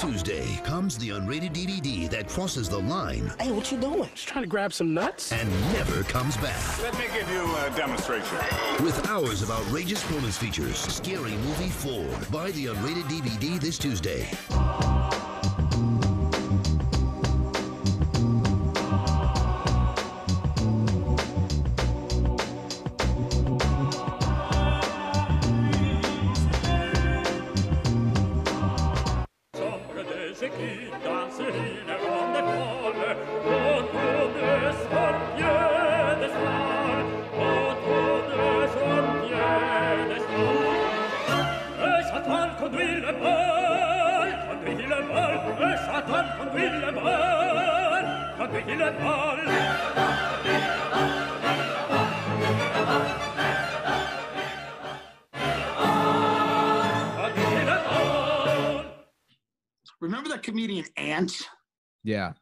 Tuesday comes the unrated DVD that crosses the line Hey, what you doing? Just trying to grab some nuts. and never comes back. Let me give you a demonstration. With hours of outrageous bonus features, Scary Movie 4. Buy the unrated DVD this Tuesday. Yeah.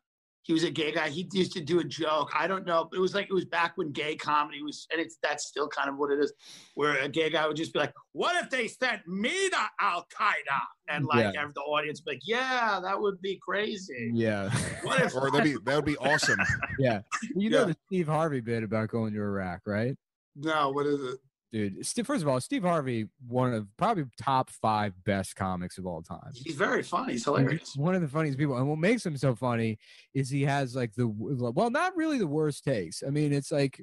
He was a gay guy. He used to do a joke. I don't know. It was like it was back when gay comedy was, and it's that's still kind of what it is, where a gay guy would just be like, "What if they sent me to Al Qaeda?" And like Yeah. the audience would be like, "Yeah, that would be crazy." Yeah. What if? or that'd be that would be awesome. yeah. You know Yeah. the Steve Harvey bit about going to Iraq, right? no, what is it? Dude, first of all, Steve Harvey, one of probably top five best comics of all time. He's very funny. He's hilarious. One of the funniest people. And what makes him so funny is he has like the well, not really the worst takes. I mean, it's like,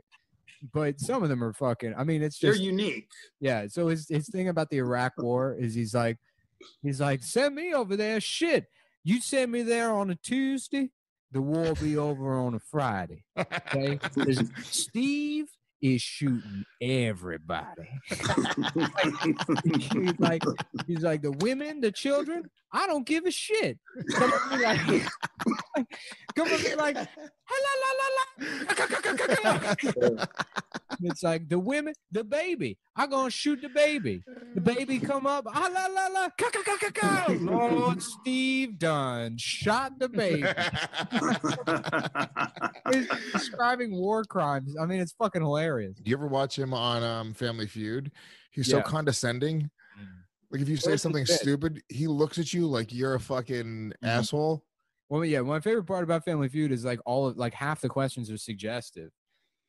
but some of them are fucking. I mean, it's just They're unique. yeah. So his his thing about the Iraq War is he's like, he's like, send me over there. Shit, you send me there on a Tuesday, the war will be over on a Friday. Okay, Steve is shooting everybody. he's like, he's like the women, the children. I don't give a shit. Come at me like, come at me like, "Ha, la, la, la, la." it's like the women, the baby. I gonna shoot the baby. The baby come up, ah la la la, ka ka ka ka ka. Lord Steve Dunn shot the baby. He's describing war crimes. I mean, it's fucking hilarious. Do you ever watch him on um, Family Feud? He's so condescending. Like if you say Where's something stupid, he looks at you like you're a fucking asshole. Well, yeah, my favorite part about Family Feud is like all of like half the questions are suggestive.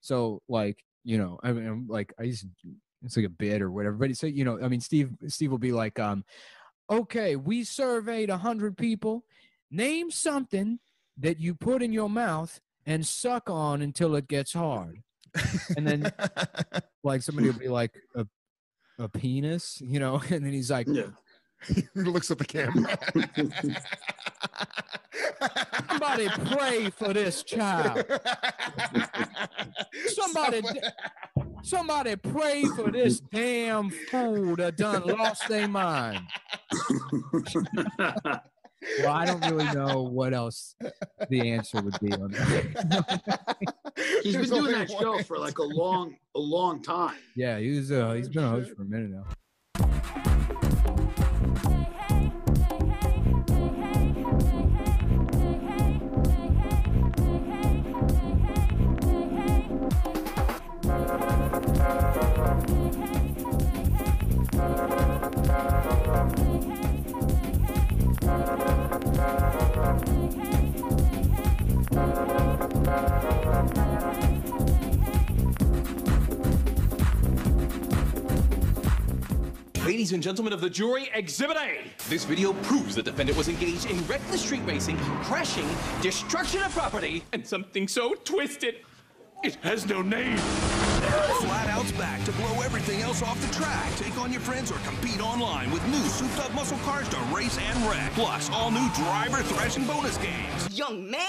So like, you know, I mean, I'm, like I used to, it's like a bit or whatever. But so you know, I mean, Steve Steve will be like, um, okay, we surveyed a hundred people. Name something that you put in your mouth and suck on until it gets hard. And then like somebody will be like a a penis, you know, and then he's like, Yeah. he looks at the camera. somebody pray for this child. Somebody, somebody pray for this damn fool that done lost their mind. Well, I don't really know what else the answer would be on that. He's been doing that one show for like a long, a long time. Yeah, he's. Uh, he's been a host for a minute now. Ladies and gentlemen of the jury, Exhibit A. This video proves the defendant was engaged in reckless street racing, crashing, destruction of property, and something so twisted. It has no name. Flat Out's back to blow everything else off the track. Take on your friends or compete online with new souped up muscle cars to race and wreck. Plus, all new driver thrashing bonus games. Young man,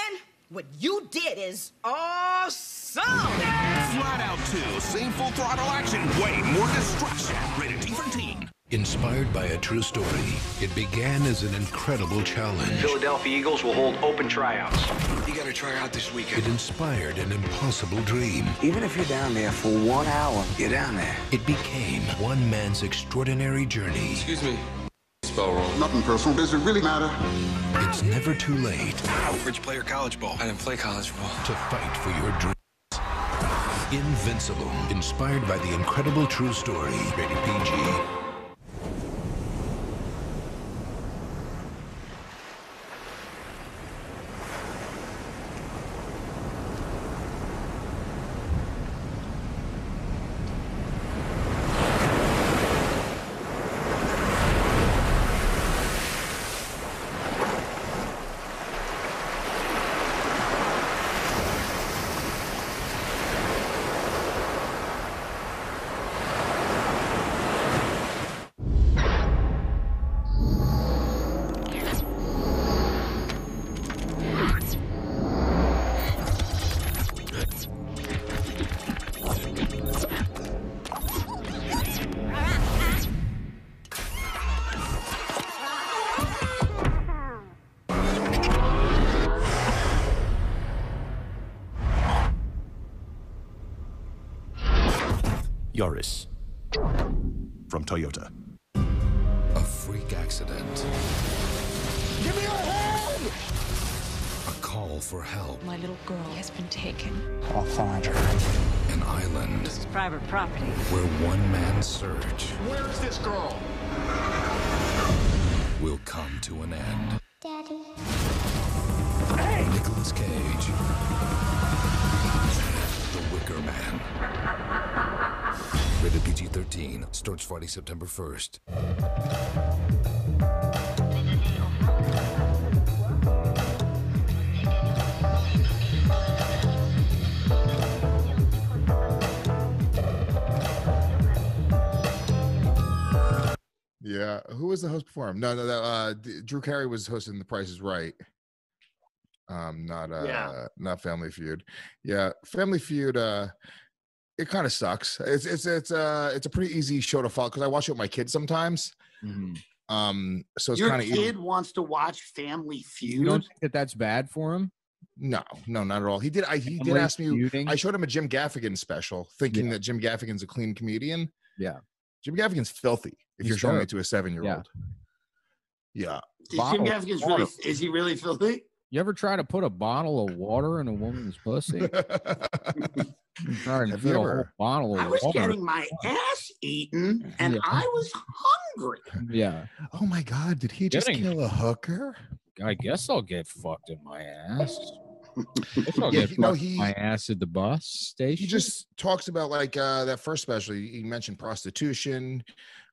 what you did is awesome! Flat Out 2, same full throttle action, way more destruction. Rated T for teen. Inspired by a true story, it began as an incredible challenge. Philadelphia Eagles will hold open tryouts. You gotta try out this weekend. It inspired an impossible dream. Even if you're down there for one hour, you're down there. It became one man's extraordinary journey. Excuse me. Spell wrong. Nothing personal. Does it really matter? It's never too late Where'd you play your college ball? I didn't play college ball. to fight for your dreams. Invincible, inspired by the incredible true story. Rated PG. September 1st. Yeah, who was the host before him? No, no, no uh, Drew Carey was hosting The Price is Right. Um, not uh, Yeah. not Family Feud. Yeah, Family Feud. Uh, it kind of sucks. It's it's it's uh it's a pretty easy show to follow because I watch it with my kids sometimes. Um, so it's kind of your kid wants to watch Family Feud. You Feud. don't think that that's bad for him? No, no, not at all. He did. I he did ask me. Feuding? I showed him a Jim Gaffigan special, thinking that Jim Gaffigan's a clean comedian. Yeah. Jim Gaffigan's filthy. If He's you're showing it to a seven year old. Yeah. Jim Bottle of Gaffigan's really is he really filthy? You ever try to put a bottle of water in a woman's pussy? Try to Have fit you a ever? bottle of I was water. getting my ass eaten and Yeah. I was hungry. Yeah. Oh my God! Did he just Getting- kill a hooker? I guess I'll get fucked in my ass. I'll Yeah, get he- no, fucked in he- my ass at the bus station. He just talks about like uh that first special. He he mentioned prostitution.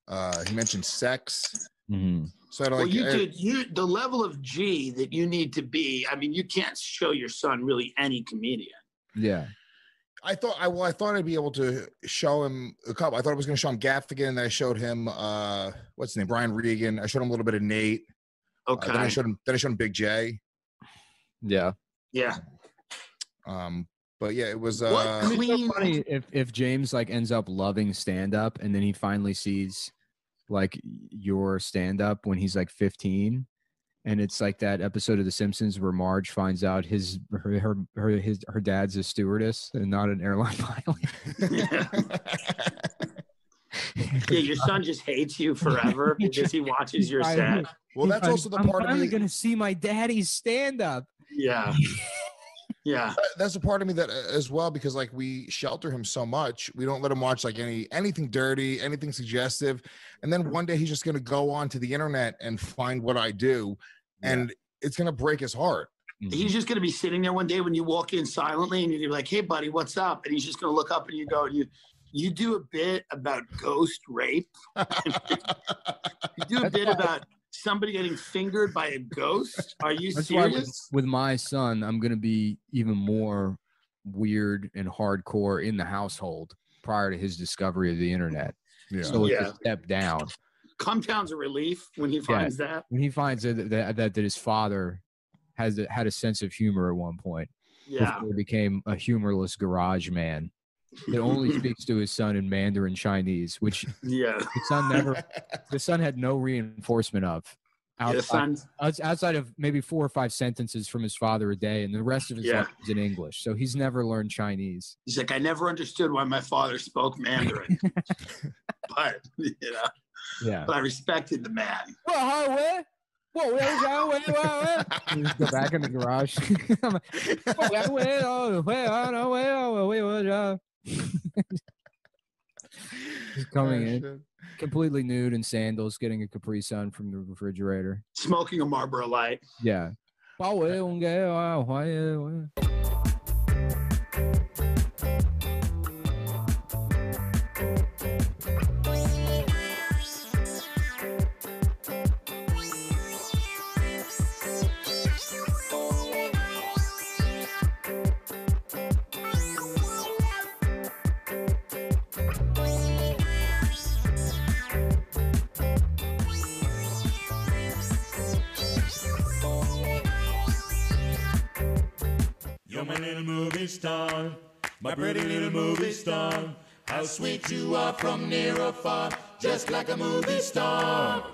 Uh, he mentioned sex. Mhm. So I don't Well, like. you uh, did you the level of G that you need to be. I mean, you can't show your son really any comedian. Yeah. I thought I well, I thought I'd be able to show him a couple. I thought I was going to show him Gaffigan, and I showed him uh what's his name, Brian Regan. I showed him a little bit of Nate. Uh, then I Okay. showed him. Then I showed him Big Jay. Yeah. Yeah. Um, but yeah, it was. What uh It's so funny if if James like ends up loving stand up and then he finally sees like your stand up when he's like 15 and it's like that episode of the simpsons where marge finds out his her her, her his her dad's a stewardess and not an airline pilot Yeah, your son just hates you forever because he watches your I- set. Well, that's also the part I'm part of finally me- gonna see my daddy's stand up Yeah. Yeah. That's a part of me that uh, as well because like we shelter him so much we don't let him watch like any anything dirty anything suggestive and then one day he's just going to go on to the internet and find what i do and it's going to break his heart He's just gonna be sitting there one day when you walk in silently and you're be like, hey buddy, what's up? And he's just gonna look up and you go, you you do a bit about ghost rape. you do a bit about somebody getting fingered by a ghost. Are you That's why with, serious? with my son, I'm gonna be even more weird and hardcore in the household prior to his discovery of the internet. Yeah. So it's Yeah. a step down. Come down's a relief when he finds that. When he finds that that, that, that his father has a, had a sense of humor at one point Yeah. before he became a humorless garage man that only speaks to his son in Mandarin Chinese, which Yeah. the son never the son had no reinforcement of. Outside, outside of maybe four or five sentences from his father a day, and the rest of his Yeah. life is in English. So he's never learned Chinese. He's like, I never understood why my father spoke Mandarin. but you know, Yeah. but I respected the man. Well, hi? Whoa, where, where? Go back in the garage. He's coming Oh, in shit. completely nude in sandals, getting a Capri Sun from the refrigerator. Smoking a Marlboro Light. Yeah. You're my little movie star, my pretty little movie star. How sweet you are from near or far, just like a movie star.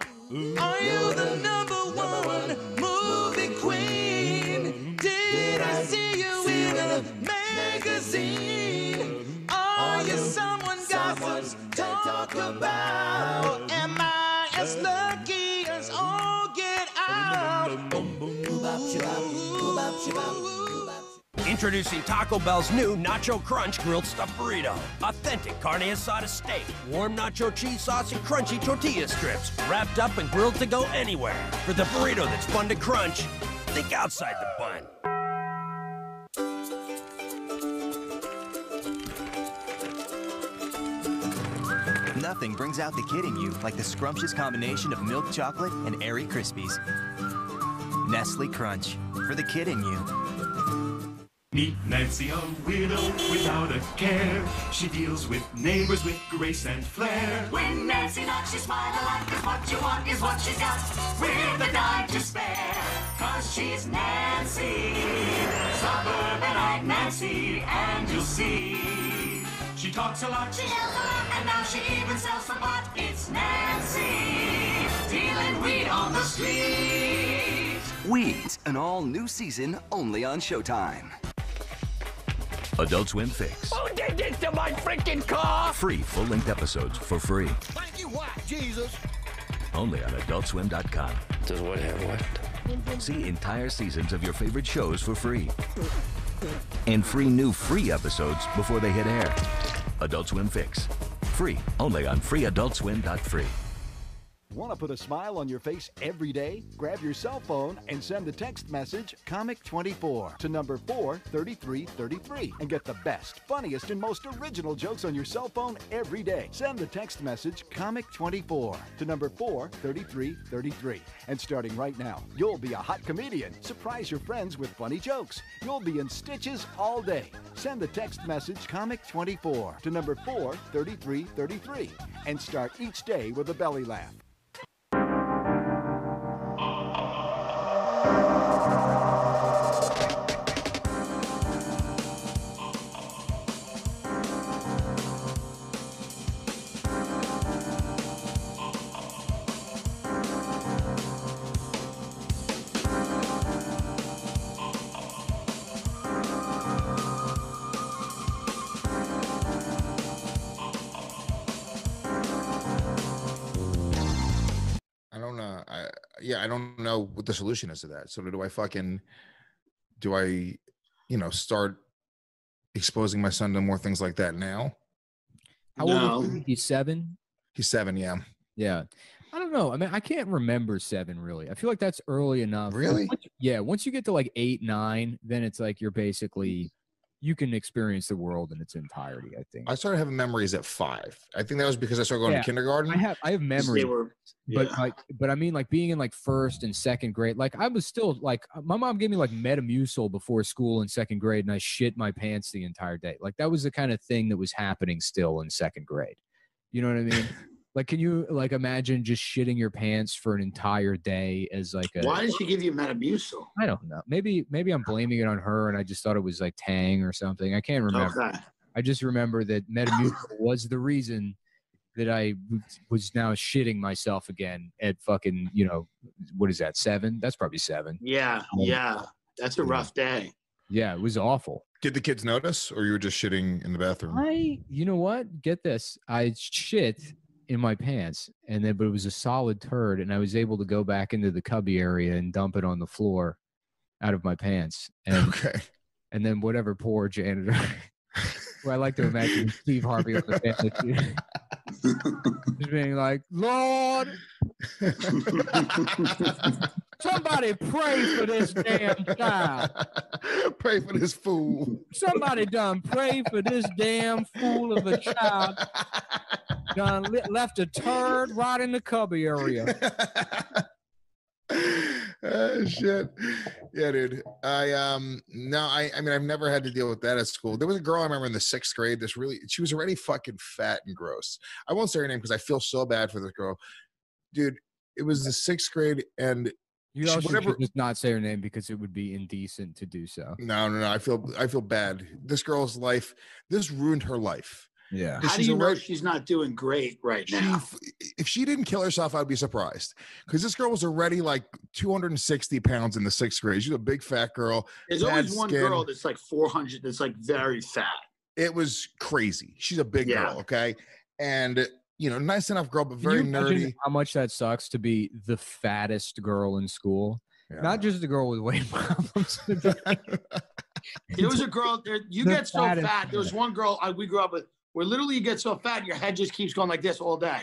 Are you the number one movie queen? Did I see you in a magazine? Are you someone gossips talk about. Am I as lucky as all get out? Introducing Taco Bell's new Nacho Crunch Grilled Stuffed Burrito. Authentic carne asada steak, warm nacho cheese sauce, and crunchy tortilla strips, wrapped up and grilled to go anywhere. For the burrito that's fun to crunch, think outside the bun. Nothing brings out the kid in you like the scrumptious combination of milk chocolate and airy Krispies. Nestle Crunch for the kid in you. Meet Nancy, a widow without a care. She deals with neighbors with grace and flair. When Nancy knocks, you smile a lot, 'cause what you want is what she's got. With a dime to spare, cause she's Nancy. Suburbanite Nancy, and you'll see. She talks a lot, She yells a lot, and now she even sells for pot. It's Nancy, dealing weed on the street. Weeds, an all new season only on Showtime. Adult Swim Fix. Who did this to my freaking car? Free full length episodes for free. Thank you, what, Jesus? Only on AdultSwim.com. Does what have what? See entire seasons of your favorite shows for free. And free new free episodes before they hit air. Adult Swim Fix. Free only on freeadultswim.free. Want to put a smile on your face every day? Grab your cell phone and send the text message Comic24 to number 43333 and get the best, funniest, and most original jokes on your cell phone every day. Send the text message Comic24 to number 43333. And starting right now, you'll be a hot comedian. Surprise your friends with funny jokes. You'll be in stitches all day. Send the text message Comic24 to number 43333 and start each day with a belly laugh. I don't know what the solution is to that. So do I fucking do I, you know, start exposing my son to more things like that now? How old is he? He's seven. He's seven, yeah. Yeah. I don't know. I mean, I can't remember seven really. I feel like that's early enough. Really? Once- yeah. Once you get to like eight, nine, then it's like you're basically you can experience the world in its entirety. I think. I started having memories at five. I think that was because I started going Yeah, to kindergarten. I have I have memories, were- but like, but I mean, like being in like first and second grade. Like I was still like, uh, my mom gave me like Metamucil before school in second grade, and I shit my pants the entire day. Like that was the kind of thing that was happening still in second grade. You know what I mean? like, can you like imagine just shitting your pants for an entire day as like a? Why did she give you Metamucil? I don't know. Maybe maybe I'm blaming it on her, and I just thought it was like Tang or something. I can't remember. Okay. I just remember that Metamucil was the reason that I was now shitting myself again at fucking you know what is that seven? That's probably seven. Yeah, um, yeah. That's a rough day. Yeah, it was awful. Did the kids notice, or you were just shitting in the bathroom? I you know what? Get this. I shit in my pants, and then but it was a solid turd, and I was able to go back into the cubby area and dump it on the floor out of my pants. And okay. and then whatever poor janitor. who I like to imagine Steve Harvey on the family just being like, Lord, somebody pray for this damn child. pray for this fool. Somebody done pray for this damn fool of a child. Done left a turd right in the cubby area. Oh shit. Yeah dude. I um no i i mean i've never had to deal with that at school. There was a girl i remember in the sixth grade this really she was already fucking fat and gross. I won't say her name because i feel so bad for this girl. Dude it was the sixth grade and You also whatever should just not say her name because it would be indecent to do so. no no no i feel i feel bad. This girl's life this ruined her life Yeah. How do you know already- she's not doing great right she, now? if she didn't kill herself, I'd be surprised because this girl was already like 260 pounds in the sixth grade. She's a big fat girl. There's always one skin. girl that's like 400 that's like very fat. It was crazy. She's a big Yeah. girl, okay? and you know, nice enough girl, but Can very you nerdy. How much that sucks to be the fattest girl in school? Not just the girl with weight problems. There was a girl. There, you The get so fat. There was one girl I, we grew up with where literally you get so fat, your head just keeps going like this all day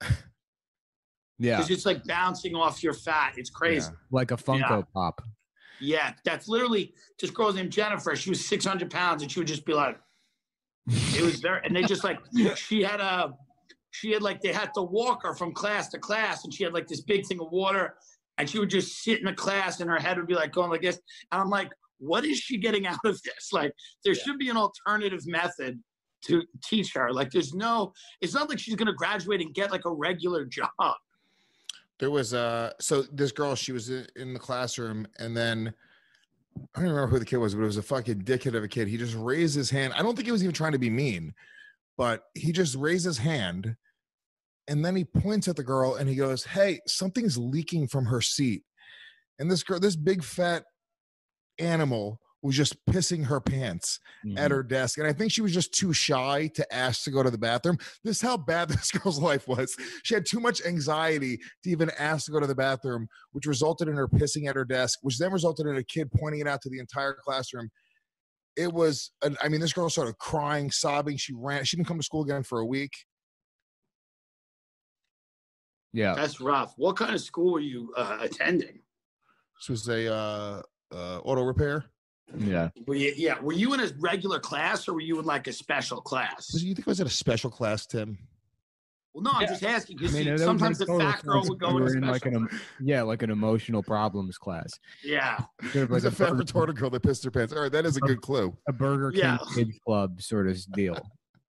yeah, because it's like bouncing off your fat. It's crazy. like a Funko Pop. Yeah, that's literally this girl named Jennifer. She was 600 pounds, and she would just be like, it was very, and they just like, she had a, she had like, they had to walk her from class to class, and she had like this big thing of water, and she would just sit in the class, and her head would be like going like this. And I'm like, what is she getting out of this? Like, there should be an alternative method to teach her. Like, there's no, it's not like she's gonna graduate and get like a regular job. There was uh so this girl, she was in the classroom, and then I don't remember who the kid was, but it was a fucking dickhead of a kid. He just raised his hand. I don't think he was even trying to be mean, but he just raised his hand and then he points at the girl and he goes, Hey, something's leaking from her seat. And this girl, this big fat animal was just pissing her pants at her desk. And I think she was just too shy to ask to go to the bathroom. This is how bad this girl's life was. She had too much anxiety to even ask to go to the bathroom, which resulted in her pissing at her desk, which then resulted in a kid pointing it out to the entire classroom. It was, an, I mean, this girl started crying, sobbing. She ran, she didn't come to school again for a week. Yeah. That's rough. What kind of school were you uh, attending? This was a uh, uh, auto repair. Yeah. Were you, yeah, were you in a regular class or were you in like a special class? You think I was in a special class, Tim? Well, no, I'm just asking I because mean, sometimes the fat girl would go you in in like an yeah, like an emotional problems class. yeah, Sort of It was a fat Burger- retorted girl that pissed her pants. All right, that is a good clue. a Burger King Yeah. Kids Club sort of deal.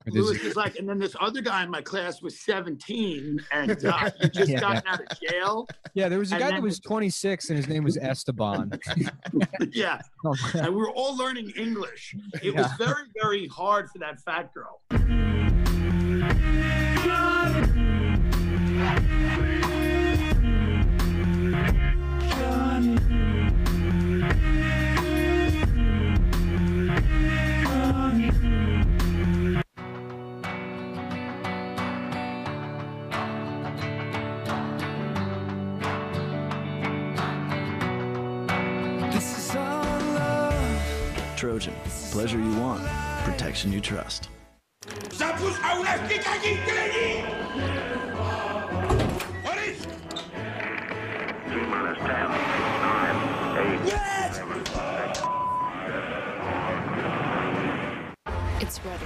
This Luis is- was like, and then this other guy in my class was 17 and uh, he just Yeah. gotten out of jail. yeah, there was a and guy that was 26 and his name was Esteban. yeah, Oh, and we were all learning English. It was very, very hard for that fat girl. Trojan, pleasure you want, protection you trust. Ça à où la flic a dit que la ligne Police It's ready.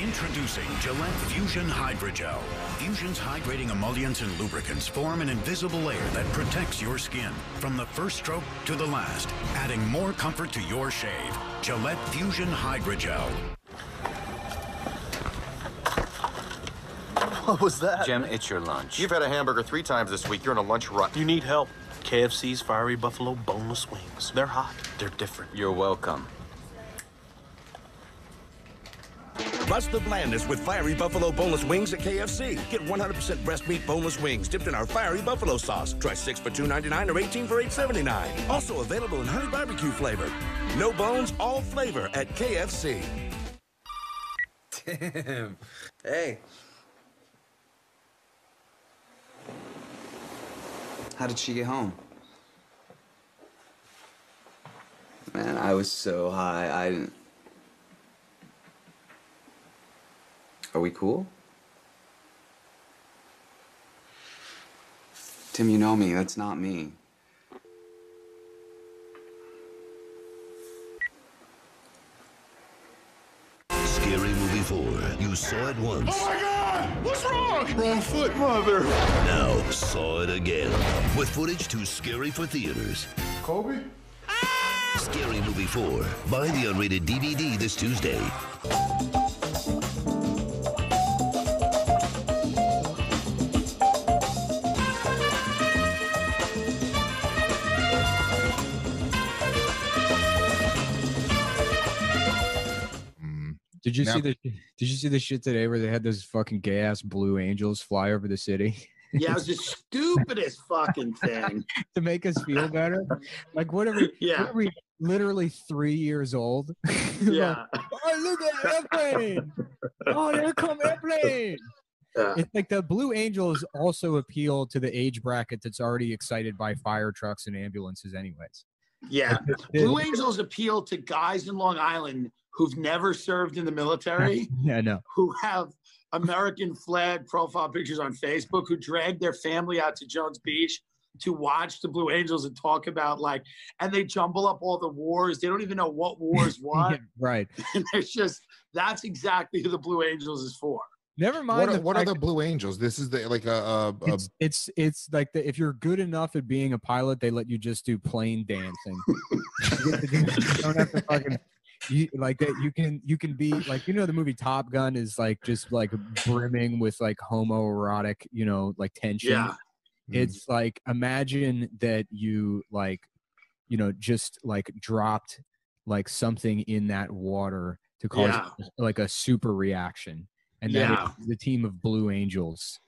Introducing Gillette Fusion Hydrogel. Fusion's hydrating emollients and lubricants form an invisible layer that protects your skin from the first stroke to the last, adding more comfort to your shave. Gillette Fusion Hydrogel. What was that? Jim, it's your lunch. You've had a hamburger three times this week. You're in a lunch rut. You need help. KFC's Fiery Buffalo Boneless Wings. They're hot. They're different. You're welcome. Bust the blandness with Fiery Buffalo Boneless Wings at KFC. Get 100% breast meat boneless wings dipped in our Fiery Buffalo sauce. Try 6 for $2.99 or 18 for $8.79. Also available in honey barbecue flavor. No bones, all flavor at KFC. Tim. Hey. How did she get home? Man, I was so high, I didn't. Are we cool? Tim, you know me. That's not me. Scary Movie 4. You saw it once. Oh my god! What's wrong? Wrong foot, mother. Now saw it again. With footage too scary for theaters. Kobe? Scary Movie 4. Buy the unrated DVD this Tuesday. Did you Now- see the Did you see the shit today where they had those fucking gay ass blue angels fly over the city Yeah, it was the stupidest fucking thing. to make us feel better? Like what are we? Yeah. what we literally three years old? Yeah. oh Oh, look at airplane! Oh, there come airplane! Yeah. It's like the Blue Angels also appeal to the age bracket that's already excited by fire trucks and ambulances, anyways. Yeah. Blue Angels appeal to guys in Long Island who've never served in the military, Yeah, no. who have American flag profile pictures on Facebook, who drag their family out to Jones Beach to watch the Blue Angels and talk about like, and they jumble up all the wars. They don't even know what wars what. right. and it's just that's exactly who the Blue Angels is for. Never mind. What are, the what are the Blue Angels? This is the like a, a, a it's it's it's like the, if you're good enough at being a pilot, they let you just do plane dancing. you, do- you don't have to fucking you like that. You can you can be like you know the movie Top Gun is like just like brimming with like homoerotic you know like tension. Yeah. Mm-hmm. It's like imagine that you like you know just like dropped like something in that water to cause Yeah. like a super reaction and that Yeah. the team of blue angels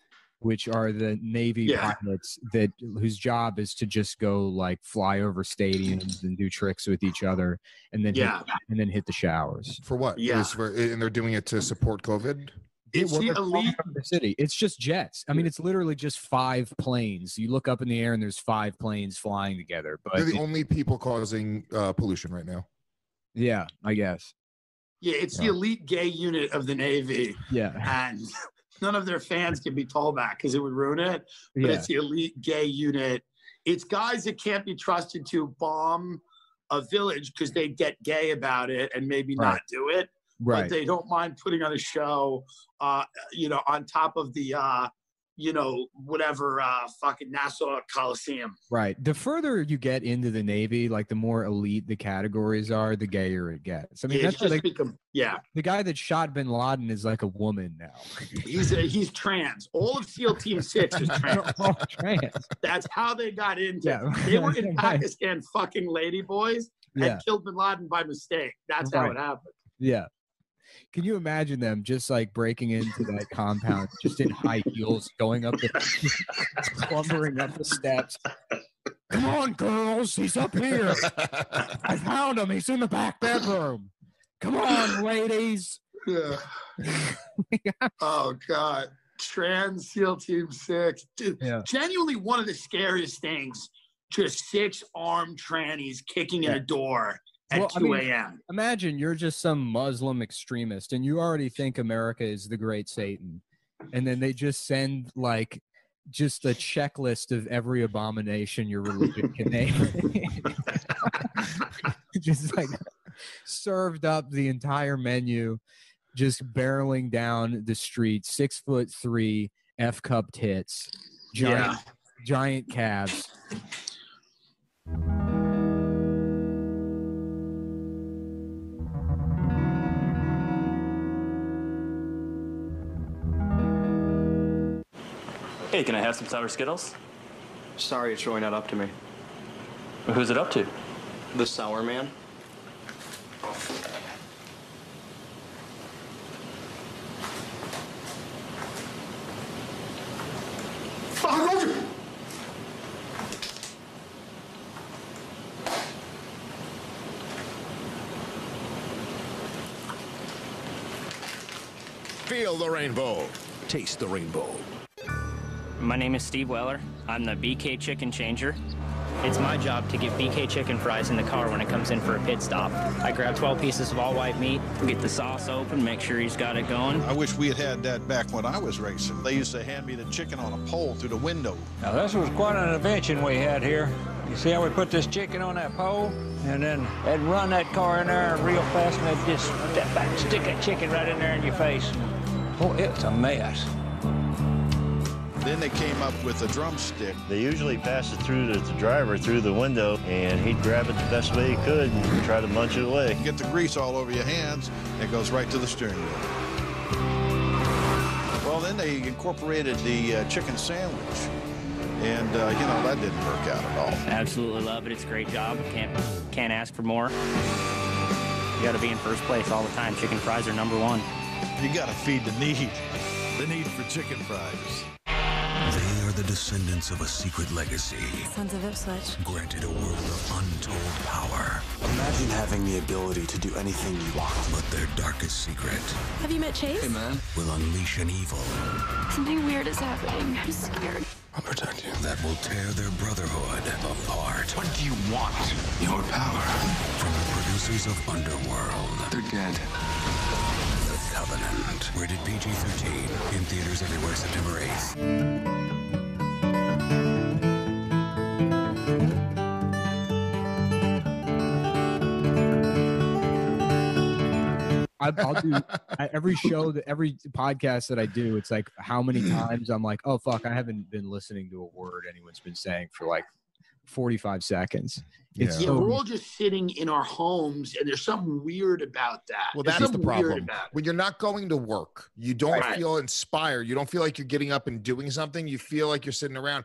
which are the navy Yeah. pilots that whose job is to just go like fly over stadiums and do tricks with each other and then Yeah. hit, and then hit the showers for what? Yeah. For, and they're doing it to support COVID. It's well, the elite. the city it's just jets i mean it's literally just five planes you look up in the air and there's five planes flying together but They're the it- only people causing uh, pollution right now. yeah i guess Yeah, it's the elite gay unit of the Navy. yeah and none of their fans can be told back because it would ruin it. But Yeah. it's the elite gay unit. It's guys that can't be trusted to bomb a village because they get gay about it and maybe not do it. Right. But they don't mind putting on a show, uh, you know, on top of the, uh, you know, whatever uh, fucking Nassau Coliseum. Right. The further you get into the Navy, like the more elite the categories are, the gayer it gets. I mean, Yeah, that's it's why just they- become, yeah. the guy that shot Bin Laden is like a woman now. He's a, he's trans. All of SEAL Team Six is trans. All trans. That's how they got into. Yeah, it. They were in right. Pakistan fucking ladyboys and Yeah. killed Bin Laden by mistake. That's how it happened. Yeah. Can you imagine them just like breaking into that compound, just in high heels, going up the, slumbering up the steps? Come on, girls, he's up here. I found him. He's in the back bedroom. Come on, ladies. Yeah. oh God. Trans SEAL Team Six. Dude, Yeah. Genuinely one of the scariest things. Just six armed trannies kicking in Yeah. a door at Well, I 2 mean, Imagine you're just some Muslim extremist and you already think America is the great Satan. And then they just send like just a checklist of every abomination your religion can name. just like served up the entire menu, just barreling down the street, six foot three, F cup tits, giant, Yeah. giant calves. Hey, can I have some sour Skittles? Sorry, it's really not up to me. Who's it up to? The sour man. Feel the rainbow. Taste the rainbow. My name is Steve Weller. I'm the BK Chicken Changer. It's my job to get BK chicken fries in the car when it comes in for a pit stop. I grab 12 pieces of all white meat, get the sauce open, make sure he's got it going. I wish we had had that back when I was racing. They used to hand me the chicken on a pole through the window. Now this was quite an invention we had here. You see how we put this chicken on that pole? And then they'd run that car in there real fast and they'd just step back and stick that chicken right in there in your face. Oh, it's a mess. Then they came up with a drumstick. They usually pass it through to the driver through the window, and he'd grab it the best way he could and try to munch it away. Get the grease all over your hands, and it goes right to the steering wheel. Well, then they incorporated the uh, chicken sandwich, and uh, you know that didn't work out at all. Absolutely love it. It's a great job. Can't can't ask for more. You got to be in first place all the time. Chicken fries are number one. You got to feed the need, the need for chicken fries. They are the descendants of a secret legacy, Sons of Ipswich. granted a world of untold power. Imagine having the ability to do anything you want. But their darkest secret Have you met Chase? Hey, man. will unleash an evil Something weird is happening. I'm scared. I'll protect you. that will tear their brotherhood apart. What do you want? Your power. From the producers of Underworld, They're dead. The Covenant. Rated PG 13. In theaters everywhere September 8th. I, I'll do I, every show that every podcast that I do. It's like how many times I'm like, oh fuck, I haven't been listening to a word anyone's been saying for like 45 seconds. It's Yeah, so we're all just sitting in our homes, and there's something weird about that. Well, that's the problem. When you're not going to work, you don't Right. feel inspired. You don't feel like you're getting up and doing something. You feel like you're sitting around.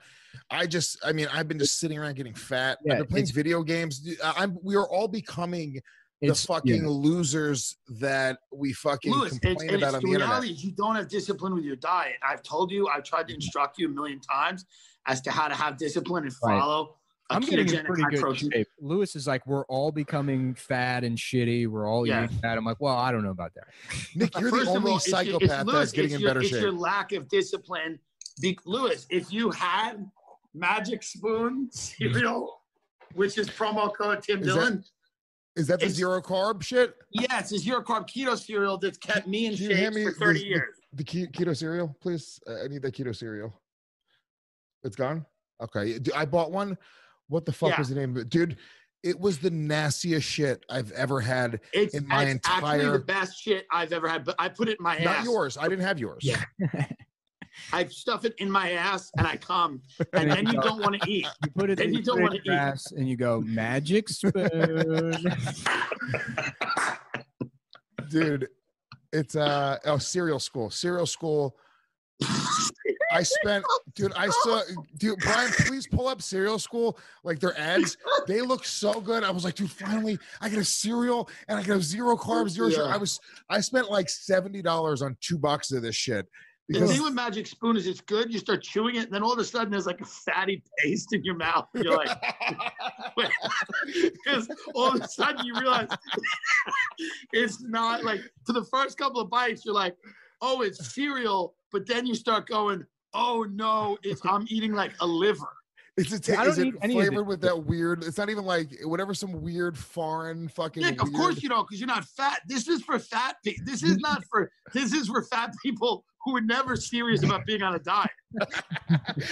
I just, I mean, I've been just sitting around getting fat. Yeah, I've been playing video games. I'm. We are all becoming the fucking yeah. losers that we fucking Luis, complain and about it's on the the internet. reality is you don't have discipline with your diet. I've told you, I've tried to mm-hmm. instruct you a million times as to how to have discipline and Right. follow a I'm getting in ketogenic pretty high good protein. shape. Luis is like, we're all becoming fat and shitty. We're all Yeah. eating fat. I'm like, well, I don't know about that. Nick, you're First the only all, it's it's psychopath that's getting it's in your, better it's shape. your lack of discipline. Be, Luis, if you had Magic Spoon cereal, which is promo code Tim Is that- Dillon, Is that the it's- zero carb shit? yes, it's zero carb keto cereal that's kept me in you shape me for 30 the- years. The ke- keto cereal, please. Uh, I need that keto cereal. It's gone. Okay, I bought one. What the fuck Yeah. was the name of it, dude? It was the nastiest shit I've ever had It's, in my it's actually the best shit I've ever had, but I put it in my Not ass. yours. I didn't have yours. Yeah. I stuff it in my ass and I come, and then you don't want to eat. You put it Then in you you don't want to eat. and you go, magic spoon. dude. It's uh oh cereal school. Cereal school. I spent, dude. I saw, dude. Brian, please pull up cereal school. Like their ads, they look so good. I was like, dude, finally, I get a cereal and I get a zero carbs, zero sugar. I was, I spent like seventy dollars on two boxes of this shit. The thing with Magic Spoon is it's good. You start chewing it, and then all of a sudden there's like a fatty paste in your mouth. You're like, because all of a sudden you realize it's not like for the first couple of bites, you're like, oh, it's cereal, but then you start going, oh no, it's I'm eating like a liver. Is it, I is don't it any of it. flavored with that weird? It's not even like whatever some weird foreign fucking. Nick, of course you don't, because you're not fat. This is for fat people. This is not for. This is for fat people who are never serious about being on a diet.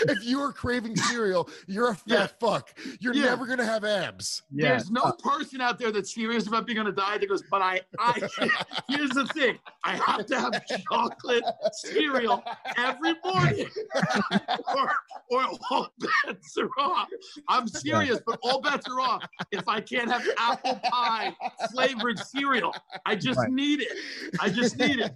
if you are craving cereal, you're a fat Yeah. fuck. You're Yeah. never gonna have abs. There's no person out there that's serious about being on a diet that goes, but I, I, here's the thing. I have to have chocolate cereal every morning or, or all bets are off. I'm serious, but all bets are off if I can't have apple pie flavored cereal. I just Right. need it. I just need it.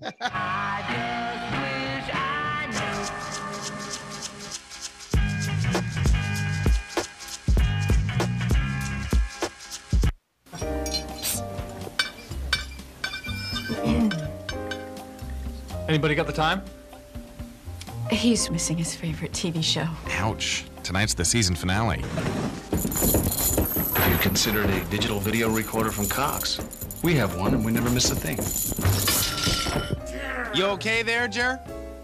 Anybody got the time? He's missing his favorite TV show. Ouch. Tonight's the season finale. You considered a digital video recorder from Cox. We have one and we never miss a thing. You okay there, Jer?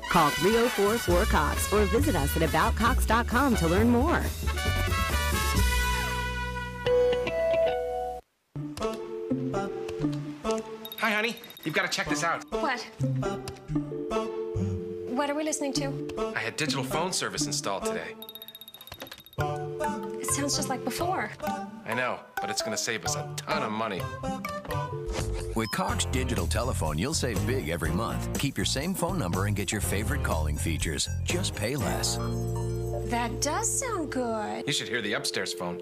Call 3044 Cox or visit us at aboutcox.com to learn more. Hi, honey. You've got to check this out. What? What are we listening to? I had digital phone service installed today. It sounds just like before. I know, but it's going to save us a ton of money. With Cox Digital Telephone, you'll save big every month. Keep your same phone number and get your favorite calling features. Just pay less. That does sound good. You should hear the upstairs phone.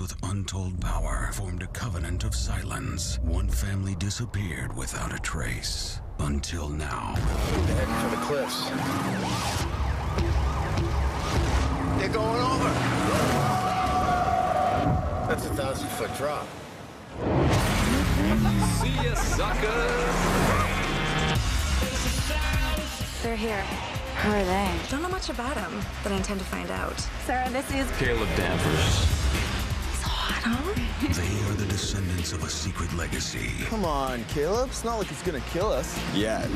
With untold power formed a covenant of silence. One family disappeared without a trace. Until now. Heading for the cliffs. They're going over. That's a thousand foot drop. See ya, suckers! they're here. Who are they? Don't know much about them, but I intend to find out. Sarah, this is. Caleb Danvers. They are the descendants of a secret legacy. Come on, Caleb. It's not like it's gonna kill us. Yet.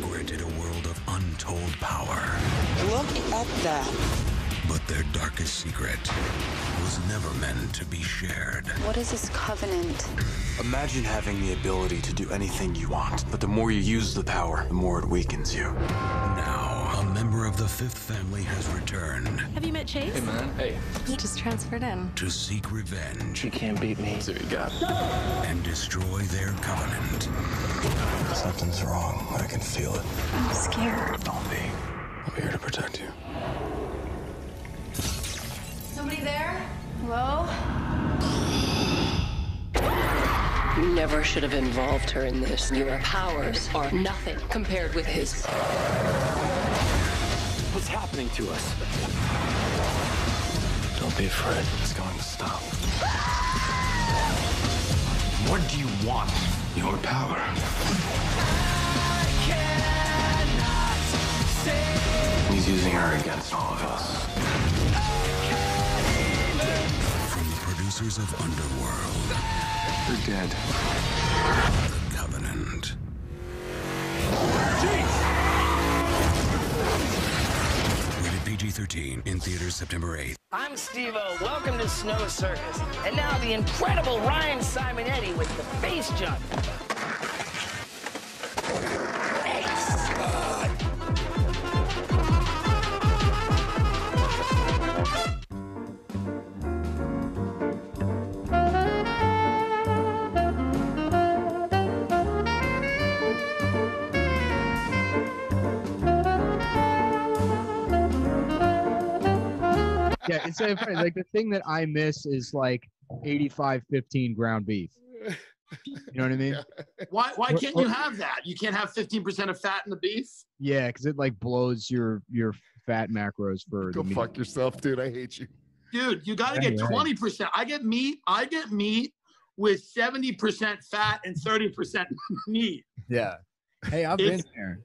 Granted a world of untold power. Look at that. But their darkest secret was never meant to be shared. What is this covenant? Imagine having the ability to do anything you want, but the more you use the power, the more it weakens you. Now, a member of the fifth family has returned Have you met Chase? Hey, man. Hey. He just transferred in. to seek revenge You can't beat me. See what you got. and destroy their covenant. Something's wrong. I can feel it. I'm scared. Don't be. I'll be here to protect you. Somebody there? Hello? You never should have involved her in this. Your powers are nothing compared with his happening to us. Don't be afraid. It's going to stop. what do you want? Your power. He's using her against all of us. From the producers of Underworld. You're dead. The Covenant. Jeez. In theaters September 8th. I'm Steve-O. Welcome to Snow Circus. And now the incredible Ryan Simonetti with the face jump. Yeah, it's. Like the thing that I miss is like 85 15 ground beef. You know what I mean? Why why can't you have that? You can't have 15% of fat in the beef? Yeah, because it like blows your your fat macros for Go the meat. fuck yourself, dude. I hate you. Dude, you got to get 20%. I get meat. I get meat with 70% fat and 30% meat. Yeah. Hey, I've been It's- there.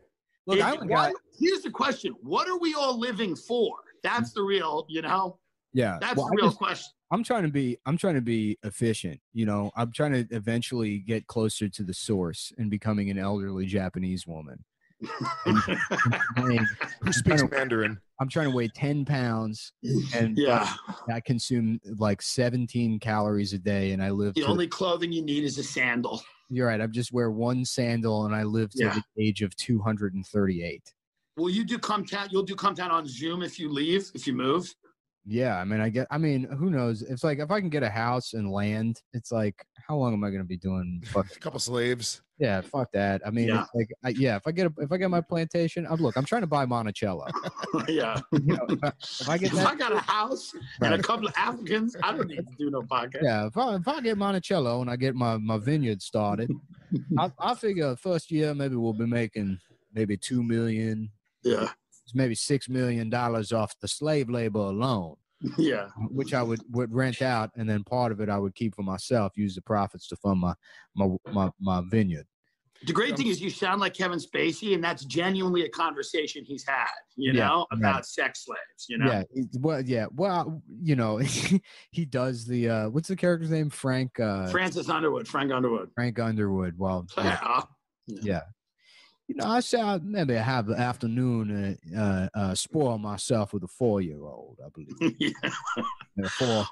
Look, It- I only why- got here's the question. What are we all living for? That's the real, you know? Yeah. That's well, the real just- question. I'm trying to be I'm trying to be efficient. You know, I'm trying to eventually get closer to the source and becoming an elderly Japanese woman. And- and Who speaks trying to- Mandarin? I'm trying to weigh 10 pounds and Yeah. I consume like 17 calories a day and I live The to- only clothing you need is a sandal. You're right. I just wear one sandal and I live to Yeah. the age of 238. Will you do Cum Town? You'll do come down on Zoom if you leave, if you move. Yeah, I mean, I get. I mean, who knows? It's like if I can get a house and land, it's like how long am I going to be doing? Fuck, A couple slaves. yeah, fuck that. I mean, Yeah. it's like, I, yeah, if I get a, if I get my plantation, I'm look. I'm trying to buy Monticello. yeah. You know, if, I, if I get If I got a house and a couple of Africans, I don't need to do no podcast. yeah, if I, if I get Monticello and I get my my vineyard started, I, I figure first year maybe we'll be making maybe two million, Yeah. Maybe six million dollars off the slave labor alone. Yeah. which I would would rent out, and then part of it I would keep for myself. Use the profits to fund my my my, my vineyard. The great thing is you sound like Kevin Spacey, and that's genuinely a conversation he's had, you Yeah, know, right. about sex slaves, you know? Yeah, well, yeah, well, you know, he does the uh what's the character's name? Frank uh Francis Underwood, Frank Underwood. Frank Underwood. Well, yeah, Yeah. yeah. You know, I say I maybe have the afternoon uh, uh, uh spoil myself with a four year old. I believe. Yeah,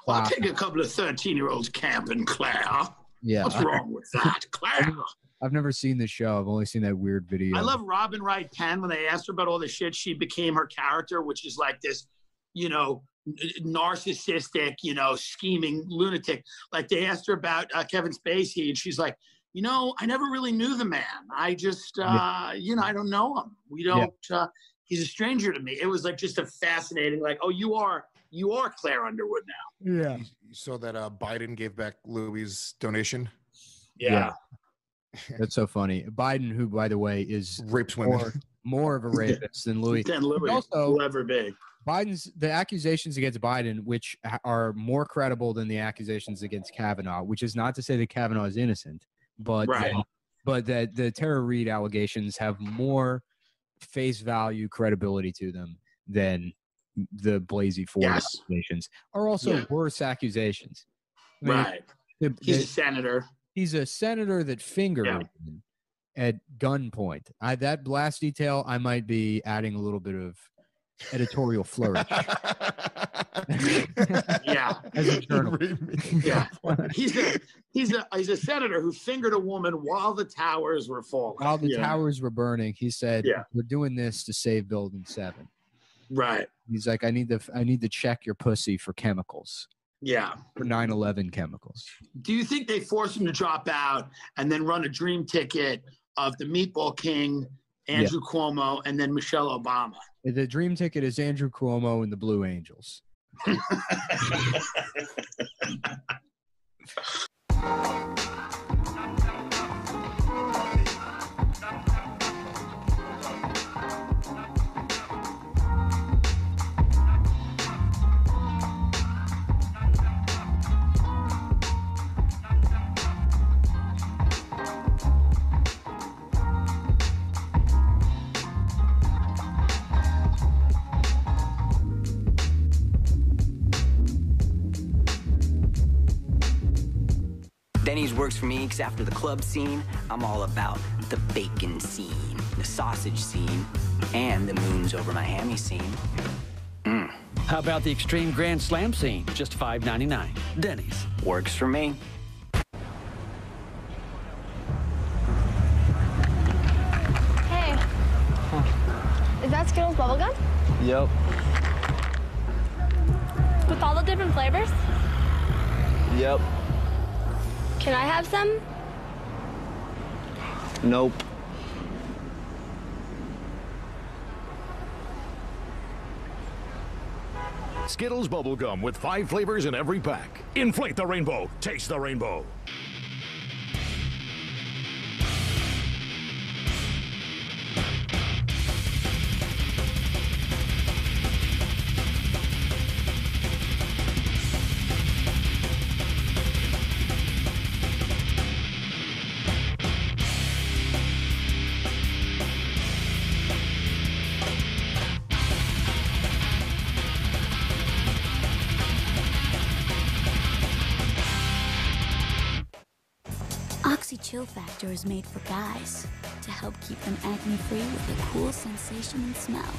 I'll take a couple of 13 year olds camping, Claire. Yeah, What's wrong with that, Claire? I've never seen the show. I've only seen that weird video. I love Robin Wright Penn when they asked her about all the shit she became her character, which is like this, you know, narcissistic, you know, scheming lunatic. Like they asked her about uh, Kevin Spacey, and she's like, you know, I never really knew the man. I just, uh, you know, I don't know him. We don't. Uh, he's a stranger to me. It was like just a fascinating, like, oh, you are, you are Claire Underwood now. Yeah. You saw that uh, Biden gave back Louis' donation. Yeah. That's so funny. Biden, who by the way is rapes women. more, more of a rapist than Louis. Than Louis also, will ever be. Biden's the accusations against Biden, which are more credible than the accusations against Kavanaugh, which is not to say that Kavanaugh is innocent, but Right. but that the Tara Reid allegations have more face value credibility to them than the Blasey Ford Yes. accusations are also Yeah. worse accusations. I mean, Right. the- He's a senator. he's a senator that fingered Yeah. at gunpoint. I, that last detail, I might be adding a little bit of editorial flourish. Yeah. As a journalist. Yeah. He's a he's a he's a senator who fingered a woman while the towers were falling. While the Yeah. towers were burning, he said, Yeah. "We're doing this to save Building 7. Right. He's like, "I need to, I need to check your pussy for chemicals, Yeah. for 9/11 chemicals." Do you think they forced him to drop out and then run a dream ticket of the Meatball King, Andrew Cuomo, and then Michelle Obama? The dream ticket is Andrew Cuomo and the Blue Angels. Denny's works for me because after the club scene, I'm all about the bacon scene, the sausage scene, and the moons over my hammy scene. Mm. How about the extreme grand slam scene? Just $5.99. Denny's. Works for me. Hey. Is that Skittles bubblegum? Yep. With all the different flavors? Yep. Can I have some? Nope. Skittles bubblegum with five flavors in every pack. Inflate the rainbow. Taste the rainbow. Chill is made for guys to help keep them acne free with a cool sensation and smell.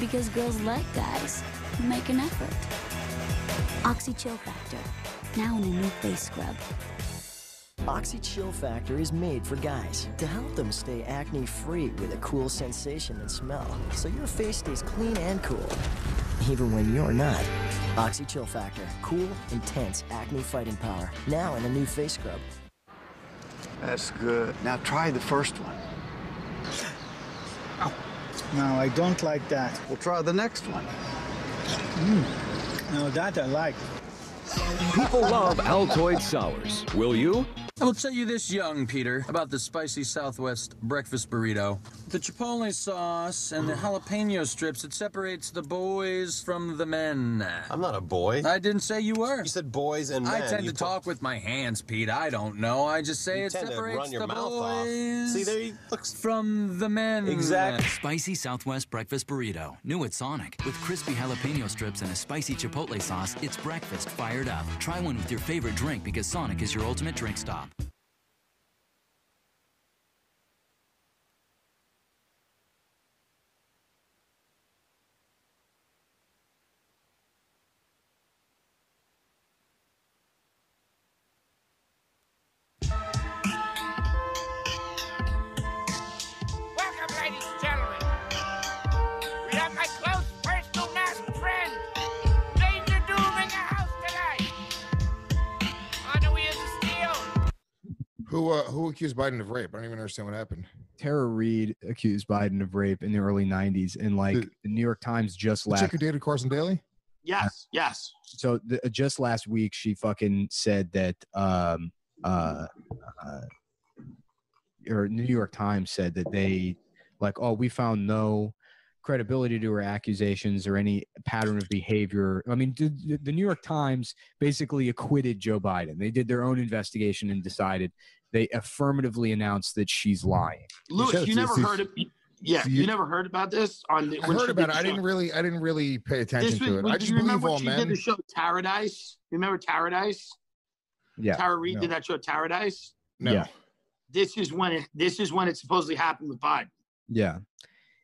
Because girls like guys who make an effort. Oxy Chill Factor, now in a new face scrub. Oxy Chill Factor is made for guys to help them stay acne free with a cool sensation and smell, so your face stays clean and cool, even when you're not. Oxy Chill Factor, cool, intense acne fighting power, now in a new face scrub. That's good. Now try the first one. No, I don't like that. We'll try the next one. Mm. No, that I like. People love Altoid sours. Will you? I will tell you this, young Peter, about the spicy Southwest breakfast burrito. The chipotle sauce and the jalapeno strips, it separates the boys from the men. I'm not a boy. I didn't say you were. You said boys and men. I tend You to put- talk with my hands, Pete. I don't know. I just say You it tend to separates run your the mouth off. boys See, there he from the men. Exactly. Spicy Southwest breakfast burrito. New at Sonic. With crispy jalapeno strips and a spicy chipotle sauce, it's breakfast fired up. Try one with your favorite drink because Sonic is your ultimate drink stop. Welcome, Who uh, who accused Biden of rape? I don't even understand what happened. Tara Reid accused Biden of rape in the early 90s, and like the New York Times just last chick who dated Carson Daly? Yes, yes. so the, just last week she fucking said that um uh, uh or New York Times said that they like oh we found no credibility to her accusations or any pattern of behavior. I mean the, the New York Times basically acquitted Joe Biden. They did their own investigation and decided they affirmatively announced that she's mm-hmm. lying. Luis, you never heard of Yeah, So you, you- never heard about this on the, I when heard about it. I didn't really, I didn't really pay attention was, to it. I do just you believe remember all when she men. did the show Paradise? You remember Paradise? Yeah. Tara Reid No. did that show Paradise. No. Yeah. This is when it. This is when it supposedly happened with Biden. Yeah.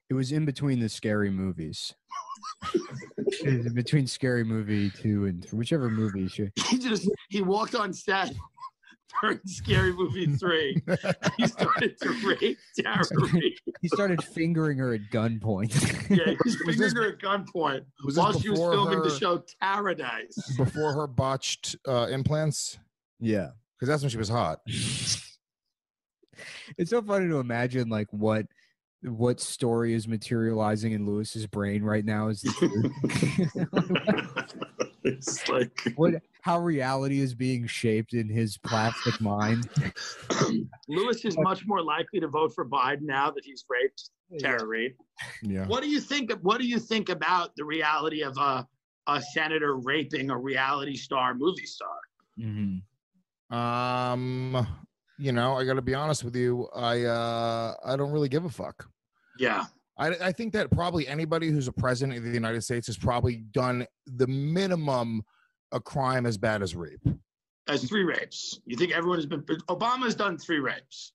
It was in between the scary movies. It was in between scary movie two and three, whichever movie. She, He just he walked on set during Scary Movie three. he started to rape Tara Reid. he started fingering her at gunpoint. Yeah, he was Was fingering this- her at gunpoint was this while she was before filming the show Paradise. before her botched uh, implants, yeah. because that's when she was hot. It's so funny to imagine like what what story is materializing in Luis's brain right now is the truth. it's like what how reality is being shaped in his plastic mind. Luis is much more likely to vote for Biden now that he's raped Tara Reid. Yeah. What do you think? What do you think about the reality of a a senator raping a reality star movie star? Mm-hmm. Um, you know, I got to be honest with you. I uh, I don't really give a fuck. Yeah. I, I think that probably anybody who's a president of the United States has probably done the minimum a crime as bad as rape. As three rapes. You think everyone has been? Obama's done three rapes.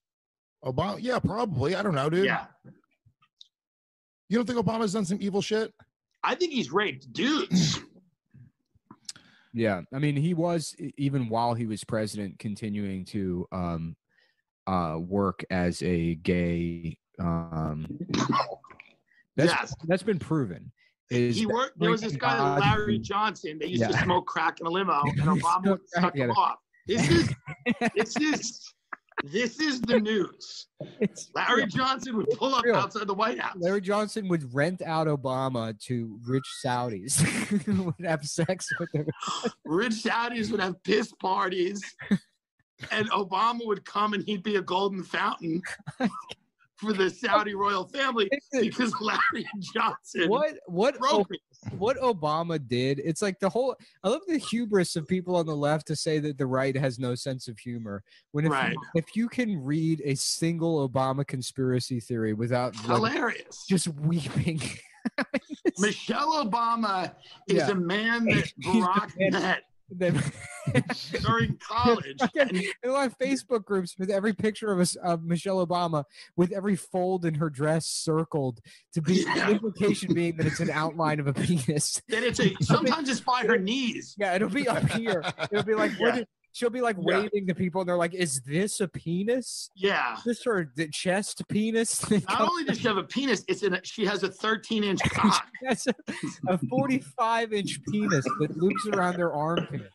Obama, yeah, probably. I don't know, dude. Yeah. You don't think Obama's done some evil shit? I think he's raped dudes. Yeah, I mean, he was even while he was president, continuing to um, uh, work as a gay. Um, that's Yes. that's been proven. Is he worked. There was this guy, God- Larry Johnson. They used to smoke crack in a limo, and Obama would suck him off. This is this is this is the news. Larry Johnson would pull up outside the White House. Larry Johnson would rent out Obama to rich Saudis who would have sex with him. Rich Saudis would have piss parties, and Obama would come and he'd be a golden fountain for the Saudi royal family because Larry Johnson. What what broke O- what Obama did? It's like the whole. I love the hubris of people on the left to say that the right has no sense of humor. When if, Right. you, if you can read a single Obama conspiracy theory without like, Hilarious. just weeping. Michelle Obama is Yeah. a man that Barack met Then- during college. A lot of Facebook groups with every picture of us of Michelle Obama with every fold in her dress circled to be the implication being that it's an outline of a penis. That it's a sometimes it's by her knees. Yeah, it'll be up here. It'll be like what Yeah. She'll be like Yeah. waving to people, and they're like, "Is this a penis? Yeah. Is this her chest penis?" Not only does she have a penis, it's in a, she has a 13 inch cock. That's a, a 45 inch penis that loops around their armpit.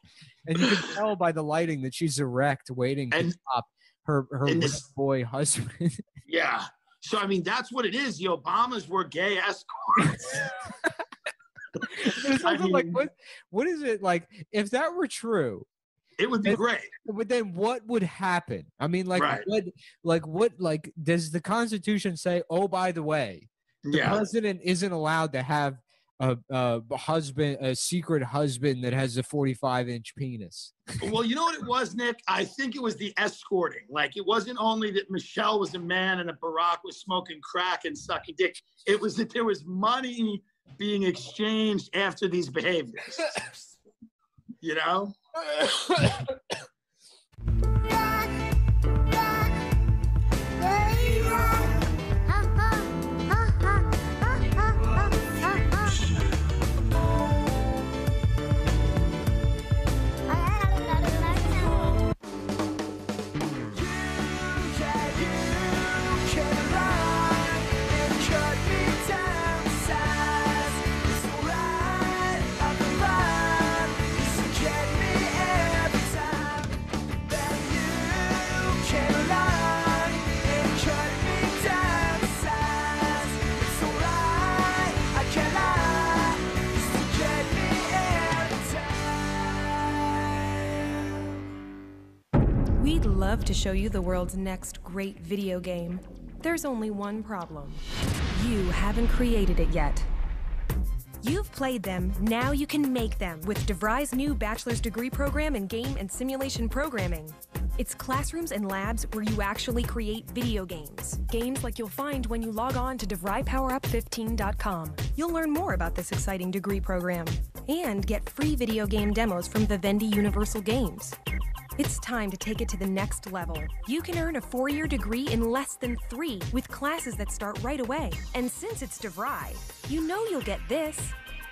And you can tell by the lighting that she's erect, waiting to And- stop her, her this- boy husband. Yeah. So I mean, that's what it is. The Obamas were gay escorts. it's I also like, what, what is it like? If that were true, It would be great. But then what would happen? I mean, like, Right. what, like, what, like, does the Constitution say, oh, by the way, the Yeah. president isn't allowed to have a, a husband, a secret husband that has a 45 inch penis? Well, you know what it was, Nick? I think it was the escorting. Like it wasn't only that Michelle was a man and that Barack was smoking crack and sucking dick. It was that there was money being exchanged after these behaviors. You know? love to show you the world's next great video game. There's only one problem you haven't created it yet. You've played them, now you can make them with DeVry's new bachelor's degree program in game and simulation programming. It's classrooms and labs where you actually create video games. Games like you'll find when you log on to DeVryPowerUp15.com. You'll learn more about this exciting degree program and get free video game demos from Vivendi Universal Games. It's time to take it to the next level. You can earn a four year degree in less than three with classes that start right away. And since it's DeVry, you know you'll get this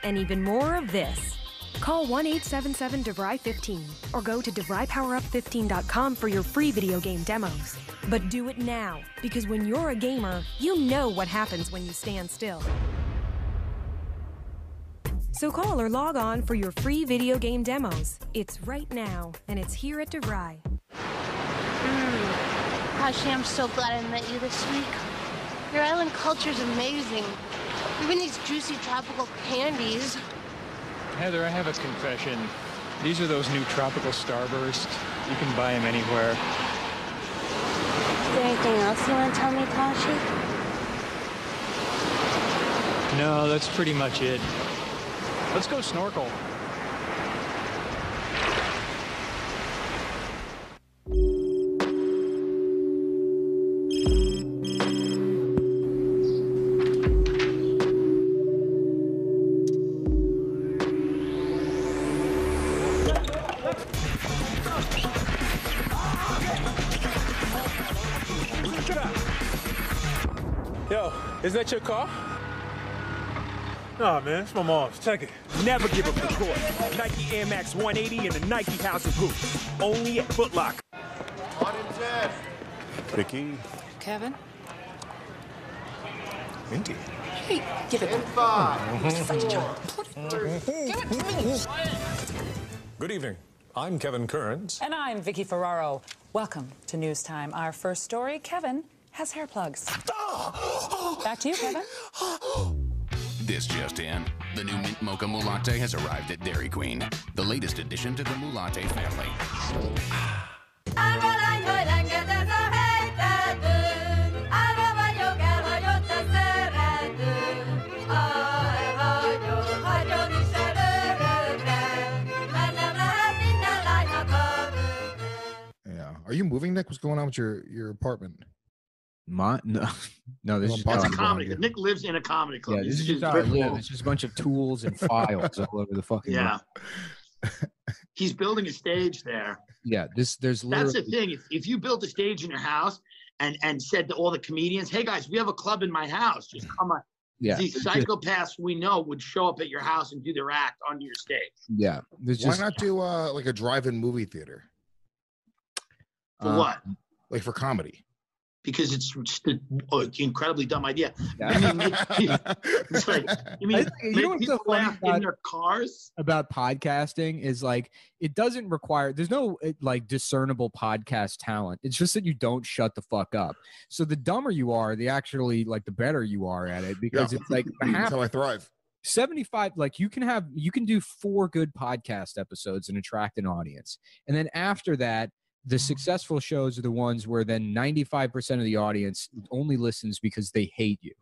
and even more of this. Call 1 877 DeVry 15 or go to DeVryPowerUp15.com for your free video game demos. But do it now, because when you're a gamer, you know what happens when you stand still. So call or log on for your free video game demos. It's right now, and it's here at DeVry. Hmm. Hashi, I'm so glad I met you this week. Your island culture's amazing. Even these juicy tropical candies. Heather, I have a confession. These are those new tropical starbursts. You can buy them anywhere. Is there anything else you want to tell me, Tashi? No, that's pretty much it. Let's go snorkel. Yo, is that your car? Nah, man, it's my mom's. Check it. Never give up the court. Nike Air Max 180 and the Nike House of Hoops. Only at Foot Locker. Vicky. Kevin? Mindy. Hey, give it. Such a. Give it to me. Good evening. I'm Kevin Kearns. And I'm Vicky Ferraro. Welcome to News Time. Our first story Kevin has hair plugs. Ah! Back to you, Kevin. This just in. The new Mint Mocha MooLatte has arrived at Dairy Queen, the latest addition to the MooLatte family. Are you moving, Nick? What's going on with your your apartment? My no, no. This Well, is That's how It's a I live. comedy. Nick lives in a comedy club. Yeah, this He's is just just how I live. It's just a bunch of tools and files all over the fucking. Yeah. He's building a stage there. Yeah. This there's That's the thing. If, if you built a stage in your house and and said to all the comedians, "Hey guys, we have a club in my house. Just come on." Yeah. These psychopaths we know would show up at your house and do their act on your stage. Yeah. There's Why just not do uh like a drive-in movie theater? For Uh, what? Like for comedy. Because it's just oh, an incredibly dumb idea. I mean, it's like, you mean I think- you know what's so people funny laugh in about- their cars? about podcasting is like it doesn't require there's no like discernible podcast talent it's just that you don't shut the fuck up so the dumber you are the actually like the better you are at it because Yeah. it's like That's how I thrive. 75 like you can have you can do four good podcast episodes and attract an audience and then after that the mm-hmm. successful shows are the ones where then 95% of the audience only listens because they hate you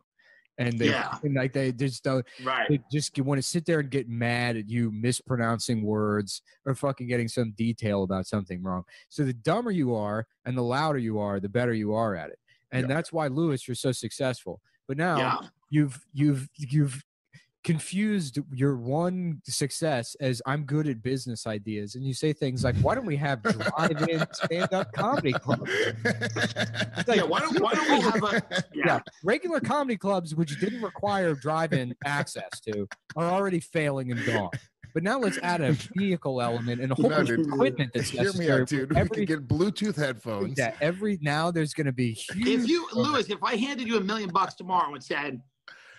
and they Yeah. and like they just don't Right. they just want to sit there and get mad at you mispronouncing words or fucking getting some detail about something wrong so the dumber you are and the louder you are the better you are at it and that's why Luis you're so successful but now Yeah. you've you've you've confused your one success as I'm good at business ideas, and you say things like, "Why don't we have drive-in stand-up comedy clubs?" It's Yeah, why don't- why don't we have a- yeah. regular comedy clubs, which didn't require drive-in access to, are already failing and gone. But now let's add a vehicle element and a whole No, bunch of equipment that's Hear me necessary. out, dude. for We could get Bluetooth headphones. Yeah, every now there's going to be huge. If you, Luis, if I handed you a million bucks tomorrow and said,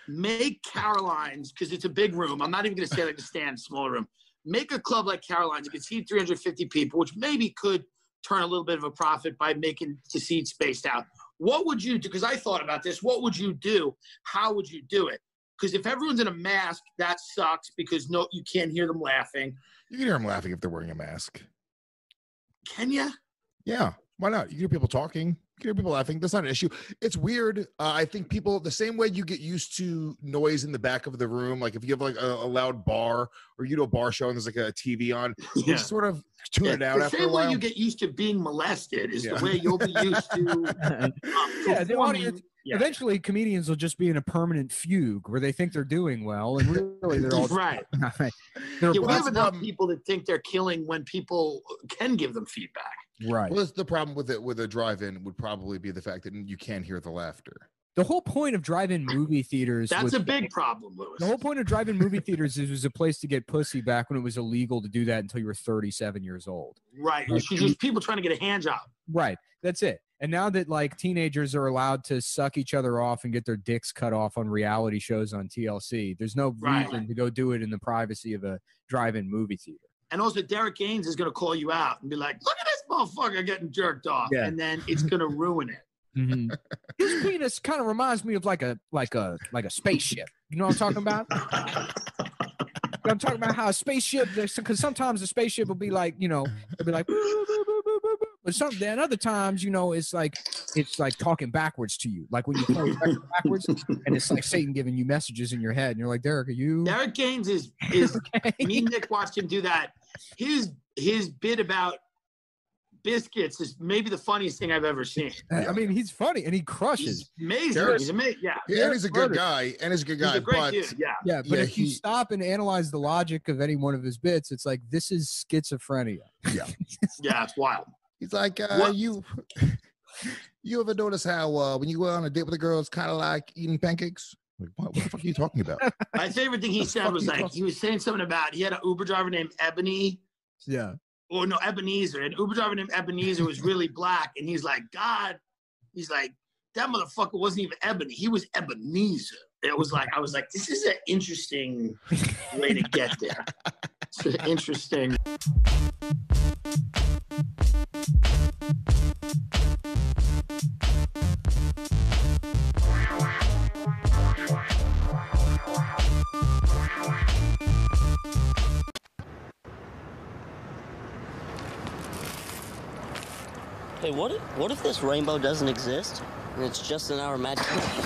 make Caroline's, because it's a big room, I'm not even going to say like a stand, small room, make a club like Caroline's. You can seat 350 people, which maybe could turn a little bit of a profit by making the seats spaced out. What would you do? Because I thought about this. What would you do? How would you do it? Because if everyone's in a mask, that sucks because no, you can't hear them laughing. You can hear them laughing if they're wearing a mask. Can you? Yeah. Why not? You hear people talking. Can hear people laughing. That's not an issue. It's weird. Uh, I think people the same way you get used to noise in the back of the room. Like if you have like a, a loud bar or you do a bar show and there's like a TV on, you Yeah. just sort of tune Yeah, it out the after a same way while. you get used to being molested is Yeah. the way you'll be used to. yeah, the performing- audience. yeah. Eventually, comedians will just be in a permanent fugue where they think they're doing well, and really they're all Right. they're Yeah, we have enough up. people that think they're killing when people can give them feedback. Right. Well, that's the problem with it with a drive-in would probably be the fact that you can't hear the laughter. The whole point of drive-in movie theaters. That's was- a big problem, Luis. The whole point of drive-in movie theaters is it was a place to get pussy back when it was illegal to do that until you were 37 years old. Right. Like, It's just people trying to get a hand job. Right. That's it. And now that like teenagers are allowed to suck each other off and get their dicks cut off on reality shows on TLC, there's no Right. reason to go do it in the privacy of a drive-in movie theater. And also, Derek Gaines is going to call you out and be like, look at this motherfucker getting jerked off. Yeah. And then it's going to ruin it. Mhm. His penis kind of reminds me of like a like a like a spaceship. You know what I'm talking about? I'm talking about how a spaceship, because sometimes a spaceship will be like, you know, it'll be like, but some then other times, you know, it's like it's like talking backwards to you, like when you play backwards, and it's like Satan giving you messages in your head, and you're like, Derek, are you? Derek Gaines is is me and Nick watched him do that. His his bit about biscuits is maybe the funniest thing I've ever seen. I mean, he's funny and he crushes. He's amazing. Derek's- he's amazing. Yeah. Yeah, and he's a good guy, and he's a good He's guy. a great but dude, yeah. Yeah, but Yeah, if you stop and analyze the logic of any one of his bits, it's like this is schizophrenia. Yeah. Yeah, it's wild. He's like, uh, What- you you ever notice how uh, when you go on a date with a girl, it's kind of like eating pancakes? Like, what, what the fuck are you talking about? My favorite thing he said was like talking- he was saying something about he had an Uber driver named Ebony Yeah. Or no Ebenezer, and Uber driver named Ebenezer was really black, and he's like, God, he's like, that motherfucker wasn't even Ebony, he was Ebenezer. It was like, I was like, this is an interesting way to get there. It's an interesting. Hey, what if, what if this rainbow doesn't exist and it's just in our imagination?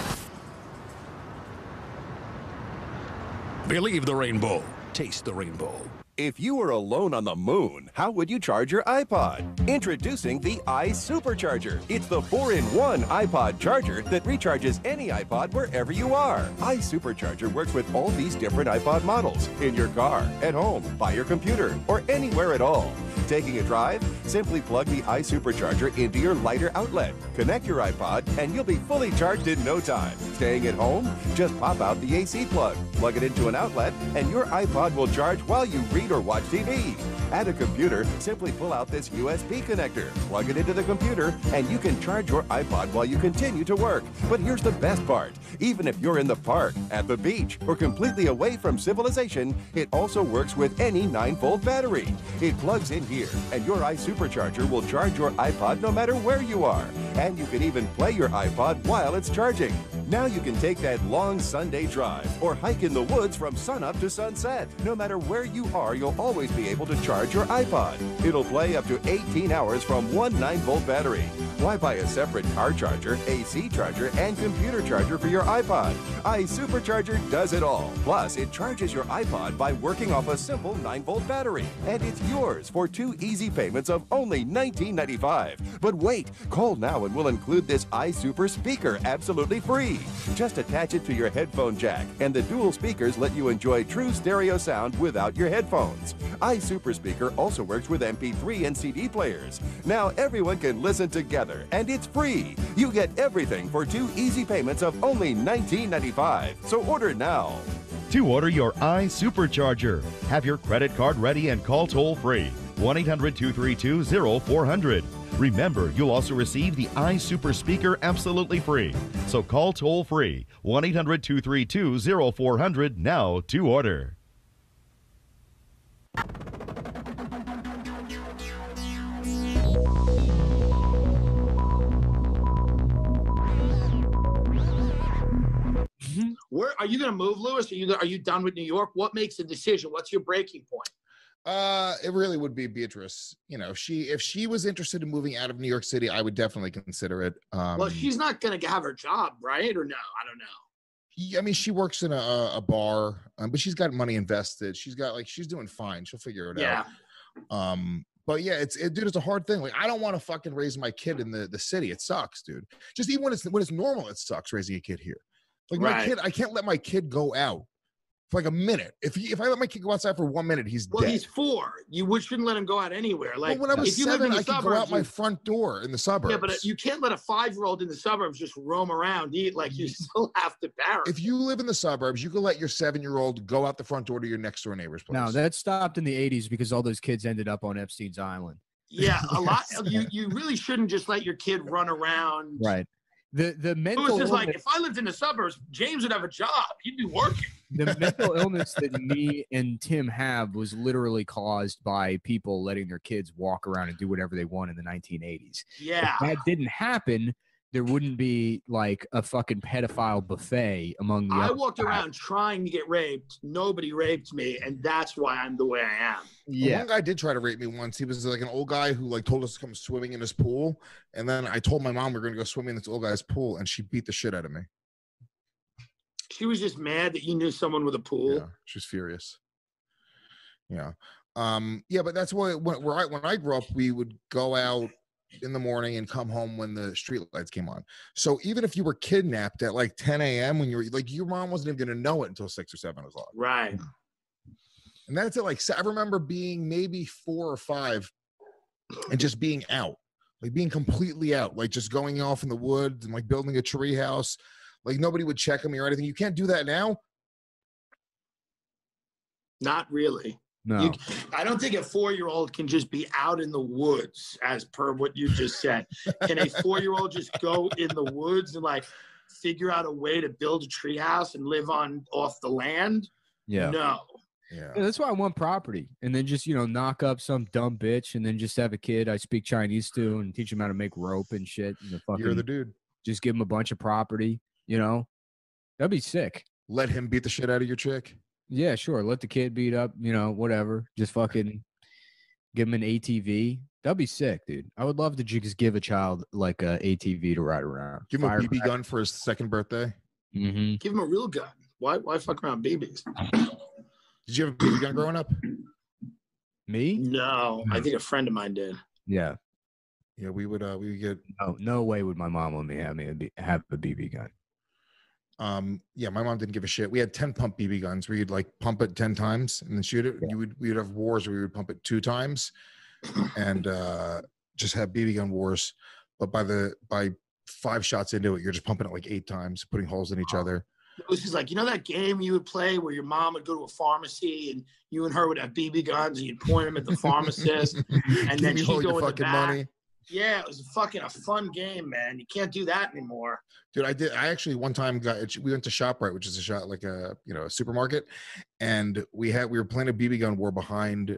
Believe the rainbow. Taste the rainbow. If you were alone on the moon, how would you charge your iPod? Introducing the iSupercharger. It's the 4-in-1 iPod charger that recharges any iPod wherever you are. iSupercharger works with all these different iPod models in your car, at home, by your computer, or anywhere at all. Taking a drive? Simply plug the iSupercharger into your lighter outlet. Connect your iPod, and you'll be fully charged in no time. Staying at home? Just pop out the AC plug, plug it into an outlet, and your iPod will charge while you read or watch TV. At a computer, simply pull out this USB connector, plug it into the computer, and you can charge your iPod while you continue to work. But here's the best part. Even if you're in the park, at the beach, or completely away from civilization, it also works with any 9-volt battery. It plugs in here, and your iSupercharger will charge your iPod no matter where you are. And you can even play your iPod while it's charging. Now you can take that long Sunday drive or hike in the woods from sunup to sunset. No matter where you are, you'll always be able to charge your iPod. It'll play up to 18 hours from one 9-volt battery. Why buy a separate car charger, AC charger, and computer charger for your iPod? iSupercharger does it all. Plus, it charges your iPod by working off a simple 9-volt battery. And it's yours for two easy payments of only $19.95. But wait, call now and we'll include this iSuper speaker absolutely free. Just attach it to your headphone jack, and the dual speakers let you enjoy true stereo sound without your headphones. iSuper Speaker also works with MP3 and CD players. Now everyone can listen together, and it's free. You get everything for two easy payments of only $19.95. So order now. To order your iSupercharger, have your credit card ready and call toll free 1 800 232 0400. Remember, you'll also receive the iSuper speaker absolutely free. So call toll free 1 800 232 0400 now to order. Where are you going to move, Luis? Are you are you done with New York? What makes the decision? What's your breaking point? Uh, it really would be Beatrice. You know, she if she was interested in moving out of New York City, I would definitely consider it. Um, well, she's not gonna have her job, right? Or no? I don't know. I mean, she works in a, a bar, um, but she's got money invested. She's got like she's doing fine. She'll figure it Yeah. out. Um, but yeah, it's it, dude, it's a hard thing. Like, I don't want to fucking raise my kid in the the city. It sucks, dude. Just even when it's when it's normal, it sucks raising a kid here. Like my Right. kid, I can't let my kid go out for like a minute. If he, if I let my kid go outside for one minute, he's Well, dead. he's four. You would, shouldn't let him go out anywhere. Like well, when I was if you live seven, in the I could go suburbs, out my you- front door in the suburbs. Yeah, but uh, you can't let a five-year-old in the suburbs just roam around, eat like you still have to parent. if you live in the suburbs, you can let your seven-year-old go out the front door to your next door neighbor's place. No, that stopped in the 80s because all those kids ended up on Epstein's Island. Yeah, a lot. You you really shouldn't just let your kid run around. Right. The the mental. It was just like if I lived in the suburbs, James would have a job. He'd be working. the mental illness that me and Tim have was literally caused by people letting their kids walk around and do whatever they want in the 1980s. Yeah. If that didn't happen, there wouldn't be like a fucking pedophile buffet among the I other walked guys. around trying to get raped. Nobody raped me, and that's why I'm the way I am. Yeah. One guy did try to rape me once. He was like an old guy who like told us to come swimming in his pool. And then I told my mom we are gonna go swimming in this old guy's pool, and she beat the shit out of me. She was just mad that you knew someone with a pool. Yeah, she was furious. Yeah. Um, yeah, but that's why when where I when I grew up, we would go out in the morning and come home when the street lights came on. So even if you were kidnapped at like 10 a.m. when you were like your mom wasn't even gonna know it until six or seven o'clock. Right. And that's it. Like I remember being maybe four or five and just being out, like being completely out, like just going off in the woods and like building a tree house. Like nobody would check on me or anything. You can't do that now. Not really. No. You, I don't think a four-year-old can just be out in the woods, as per what you just said. Can a four-year-old just go in the woods and like figure out a way to build a treehouse and live on off the land? Yeah. No. Yeah. Yeah, that's why I want property, and then just you know knock up some dumb bitch, and then just have a kid I speak Chinese to, and teach him how to make rope and shit. And the fucking, You're the dude. Just give him a bunch of property. You know, that'd be sick. Let him beat the shit out of your chick. Yeah, sure. Let the kid beat up. You know, whatever. Just fucking give him an ATV. That'd be sick, dude. I would love to just give a child like a ATV to ride around. Give him a BB gun for his second birthday. Mm-hmm. Give him a real gun. Why? Why fuck around BBs? Did you have a BB gun growing up? Me? No, I think a friend of mine did. Yeah. Yeah, we would. uh We would get. No, no way would my mom let me have me a B- have a BB gun. Um. Yeah, my mom didn't give a shit. We had ten pump BB guns where you'd like pump it ten times and then shoot it. You would. We would have wars where we would pump it two times, and uh just have BB gun wars. But by the by five shots into it, you're just pumping it like eight times, putting holes in each other. It was just like you know that game you would play where your mom would go to a pharmacy and you and her would have BB guns and you'd point them at the pharmacist and then she'd go in the back. money. Yeah, it was fucking a fun game, man. You can't do that anymore. Dude, I did. I actually one time got. We went to Shoprite, which is a shop like a you know a supermarket, and we had we were playing a BB gun war behind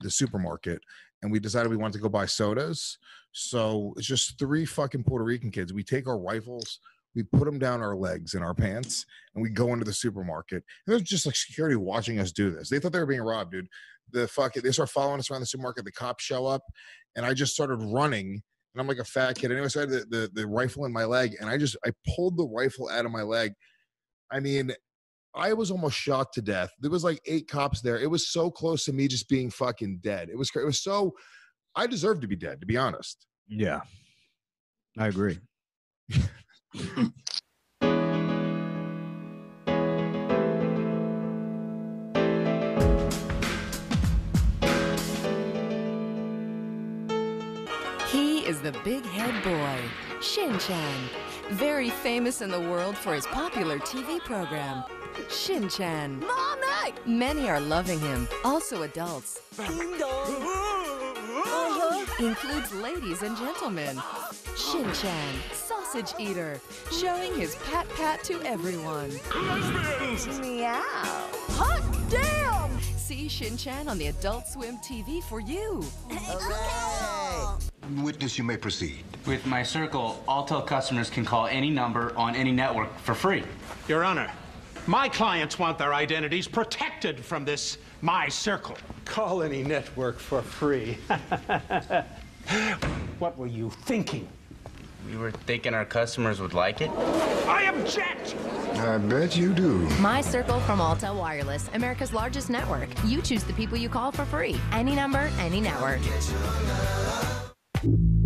the supermarket, and we decided we wanted to go buy sodas. So it's just three fucking Puerto Rican kids. We take our rifles, we put them down our legs in our pants, and we go into the supermarket. And there's just like security watching us do this. They thought they were being robbed, dude. The fucking they start following us around the supermarket. The cops show up, and I just started running and I'm like a fat kid. Anyway, so I had the, the, the rifle in my leg, and I just I pulled the rifle out of my leg. I mean, I was almost shot to death. There was like eight cops there. It was so close to me just being fucking dead. It was it was so. I deserved to be dead, to be honest. Yeah, I agree. The big head boy, Shin Chan, very famous in the world for his popular TV program, Shin Chan. Mommy! Many are loving him, also adults. Uh-huh. Includes ladies and gentlemen. Shin Chan, sausage eater, showing his pat pat to everyone. Meow. Hot damn! See Shin Chan on the Adult Swim TV for you. Witness, you may proceed. With my circle, Alltel customers can call any number on any network for free. Your Honor, My clients want their identities protected from this My Circle. Colony Network for free. What were you thinking? We were thinking our customers would like it. I object! I bet you do. My Circle from Alltel Wireless, America's largest network. You choose the people you call for free. Any number, any network you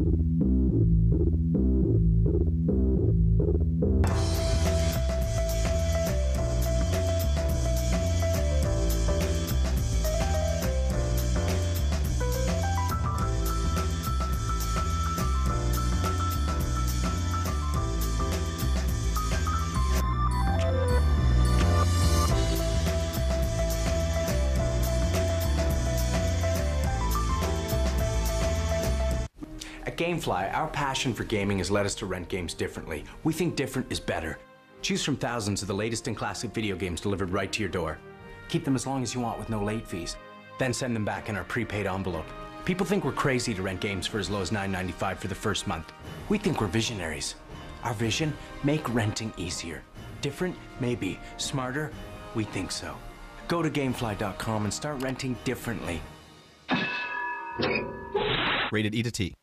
At Gamefly, our passion for gaming has led us to rent games differently. We think different is better. Choose from thousands of the latest and classic video games delivered right to your door. Keep them as long as you want with no late fees. Then send them back in our prepaid envelope. People think we're crazy to rent games for as low as $9.95 for the first month. We think we're visionaries. Our vision? Make renting easier. Different? Maybe. Smarter? We think so. Go to gamefly.com and start renting differently. Rated E to T.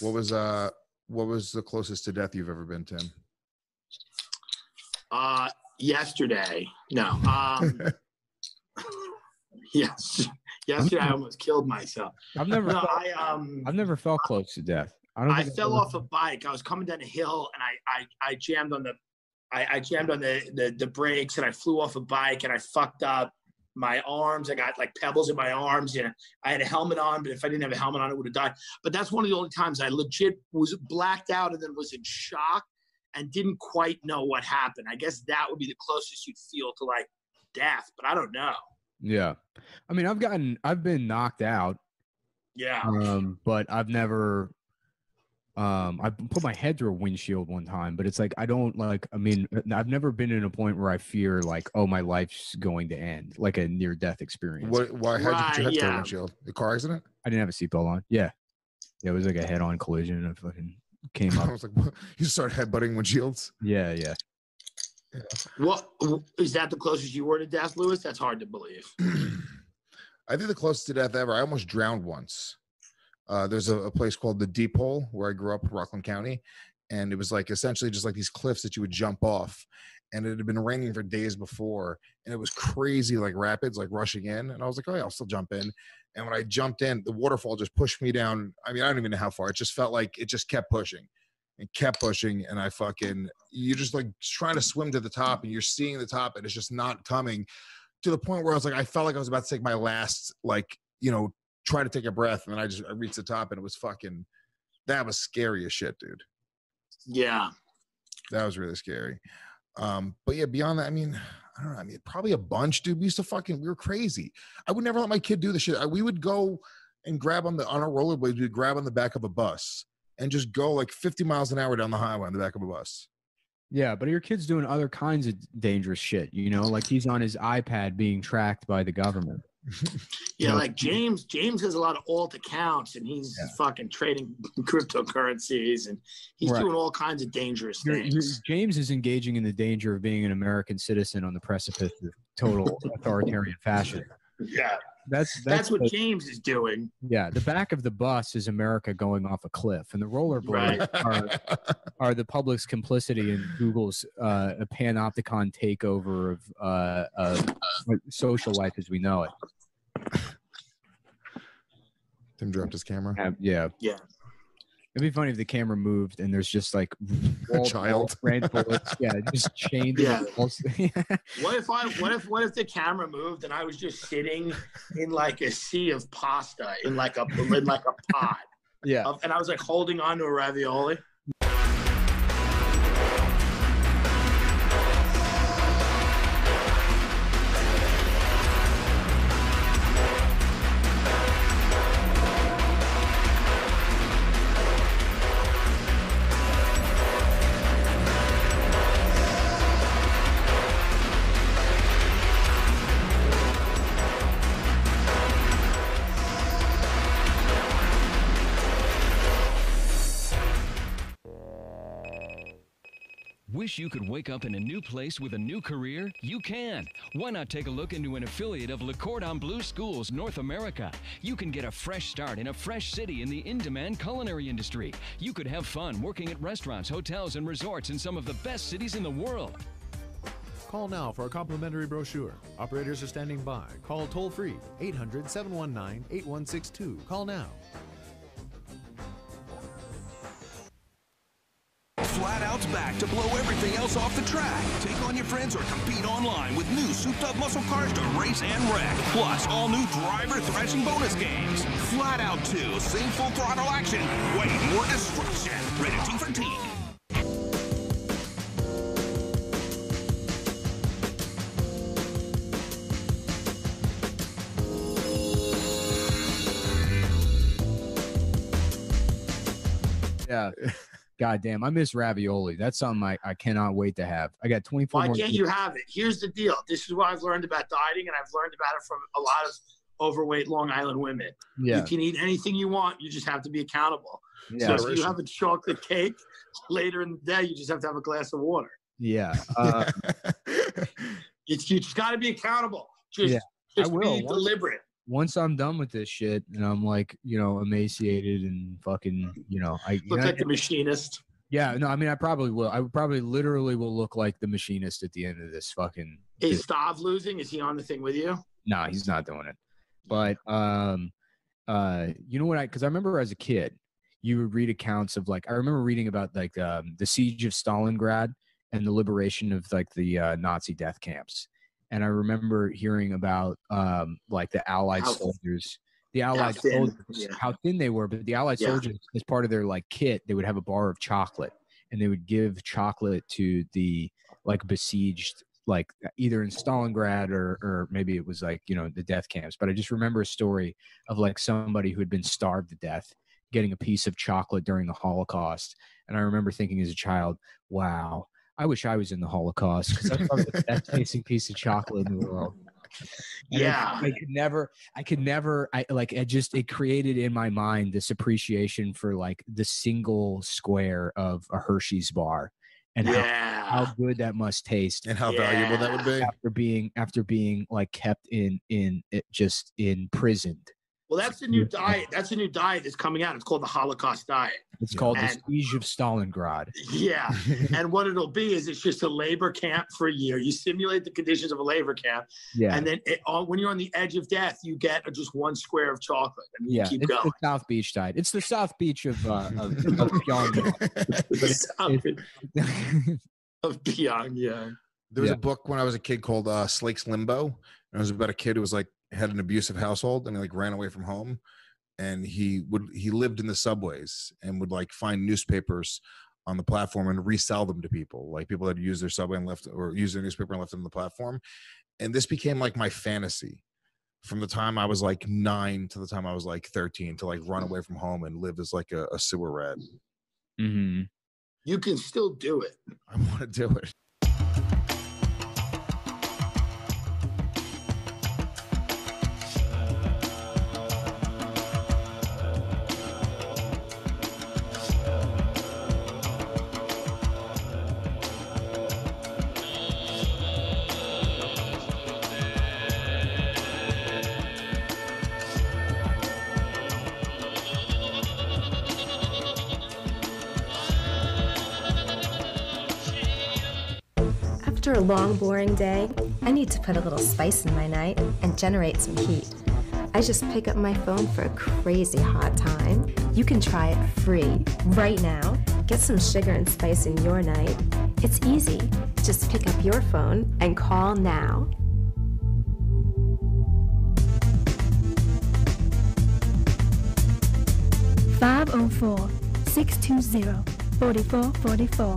What was uh what was the closest to death you've ever been, Tim? Uh, yesterday. No. Um, yes. Yesterday, I almost killed myself. I've never. No, felt, I um. I've never felt close to death. I don't. I fell off a bike. I was coming down a hill and I I, I jammed on the I, I jammed on the, the the brakes and I flew off a bike and I fucked up my arms. I got like pebbles in my arms. You know, I had a helmet on, but if I didn't have a helmet on, it would have died. But that's one of the only times I legit was blacked out and then was in shock and didn't quite know what happened. I guess that would be the closest you'd feel to like death, but I don't know. Yeah, I mean, I've gotten, I've been knocked out, Yeah. um, but I've never. Um, I put my head through a windshield one time, but it's like I don't like. I mean, I've never been in a point where I fear like, oh, my life's going to end, like a near-death experience. What why how did you Right, put your head through a windshield? The car accident? I didn't have a seatbelt on. Yeah, yeah, it was like a head-on collision. And I fucking came up I up. was like, what? you start headbutting windshields? Yeah, yeah. What is that the closest you were to death, Luis? That's hard to believe. I think the closest to death ever. I almost drowned once. Uh, there's a, a place called the Deep Hole where I grew up, Rockland County, and it was like essentially just like these cliffs that you would jump off. And it had been raining for days before, and it was crazy, like rapids, like rushing in. And I was like, oh yeah, I'll still jump in. And when I jumped in, the waterfall just pushed me down. I mean, I don't even know how far. It just felt like it just kept pushing and kept pushing. And I fucking, you're just like trying to swim to the top, and you're seeing the top, and it's just not coming to the point where I was like, I felt like I was about to take my last, like, you know, try to take a breath, and then I just I reached the top, and it was fucking, that was scary as shit, dude. Yeah. That was really scary. Um, but yeah, beyond that, I mean, I don't know. I mean, probably a bunch, dude. We used to fucking, we were crazy. I would never let my kid do the shit. I, we would go and grab on the on our rollerblades. We'd grab on the back of a bus and just go like 50 miles an hour down the highway on the back of a bus. Yeah, but your kid's doing other kinds of dangerous shit. You know, like he's on his iPad being tracked by the government. Yeah, like James. James has a lot of alt accounts, and he's fucking trading cryptocurrencies, and he's Right. doing all kinds of dangerous You're- things. you're- James is engaging in the danger of being an American citizen on the precipice of total authoritarian fashion. Yeah, That's that's, that's, what the- James is doing. Yeah, the back of the bus is America going off a cliff, and the rollerblades are, are the public's complicity in Google's uh, panopticon takeover of uh, uh, social life as we know it. Tim dropped his camera. Have- yeah, yeah. It'd be funny if the camera moved and there's just like A wall- child. red bullets, yeah, just chained. Yeah. What if I? What if? What if the camera moved and I was just sitting in like a sea of pasta in like a in like a pot, yeah. of- and I was like holding on to a ravioli. Wish you could wake up in a new place with a new career? You can. Why not take a look into an affiliate of Le Cordon Bleu Schools North America? You can get a fresh start in a fresh city in the in demand culinary industry. You could have fun working at restaurants, hotels, and resorts in some of the best cities in the world. Call now for a complimentary brochure. Operators are standing by. Call toll free 800 719 8162. Call now. Flat Out's back to blow everything else off the track. Take on your friends or compete online with new souped up muscle cars to race and wreck. Plus, all new driver thrashing bonus games. Flat Out 2, same full throttle action, way more destruction. Rated T for teen. Yeah. God damn, I miss ravioli. That's something I, I cannot wait to have. I got 24 Why more can't you have it? Here's the deal. This is what I've learned about dieting, and I've learned about it from a lot of overweight Long Island women. Yeah. You can eat anything you want. You just have to be accountable. Yeah. So if you have a chocolate cake later in the day, you just have to have a glass of water. Yeah. Uh, It's you just got to be accountable. Just, Yeah, I just will. be deliberate. Once I'm done with this shit and I'm like, you know, emaciated and fucking, you know, I Look I- like the machinist. Yeah, no, I mean, I probably will. I probably literally will look like the machinist at the end of this fucking. Is Stav losing? Is he on the thing with you? No, he's not doing it. But um, uh, you know what? I because I remember as a kid, you would read accounts of like I remember reading about like um, the siege of Stalingrad and the liberation of like the uh, Nazi death camps, and I remember hearing about um, like the Allied How- soldiers. The Allied thin, soldiers, yeah. how thin they were, but the Allied Yeah. soldiers, as part of their like kit, they would have a bar of chocolate, and they would give chocolate to the like besieged like either in Stalingrad or or maybe it was like you know the death camps. But I just remember a story of like somebody who had been starved to death getting a piece of chocolate during the Holocaust, and I remember thinking as a child, "Wow, I wish I was in the Holocaust because that's probably the best tasting piece of chocolate in the world." And Yeah. I, could never, I could never, I like, it just, it created in my mind this appreciation for like the single square of a Hershey's bar and Yeah. how, how good that must taste And how valuable that would be. after being, after being like kept in, in it just imprisoned. Well, that's the new diet. That's the new diet that's coming out. It's called the Holocaust diet. It's called the And- siege of Stalingrad. Yeah. and what it'll be is it's just a labor camp for a year. You simulate the conditions of a labor camp. Yeah. And then it, all, when you're on the edge of death, you get just one square of chocolate and you Yeah, keep it's going. the South Beach diet. It's the South Beach of uh, of, of Pyongyang. But it's- it's- of Pyongyang. There was Yeah. a book when I was a kid called uh, Slake's Limbo, and it was about a kid who was like had an abusive household and he like ran away from home, and he would he lived in the subways and would like find newspapers on the platform and resell them to people, like people that use their subway and left or use their newspaper and left it on the platform, and this became like my fantasy from the time I was like nine to the time I was like thirteen to like run away from home and live as like a, a sewer rat. mm-hmm. You can still do it. I want to do it. A long, boring day, I need to put a little spice in my night and generate some heat. I just pick up my phone for a crazy hot time. You can try it free right now. Get some sugar and spice in your night. It's easy. Just pick up your phone and call now. Five zero four six two zero forty four forty four.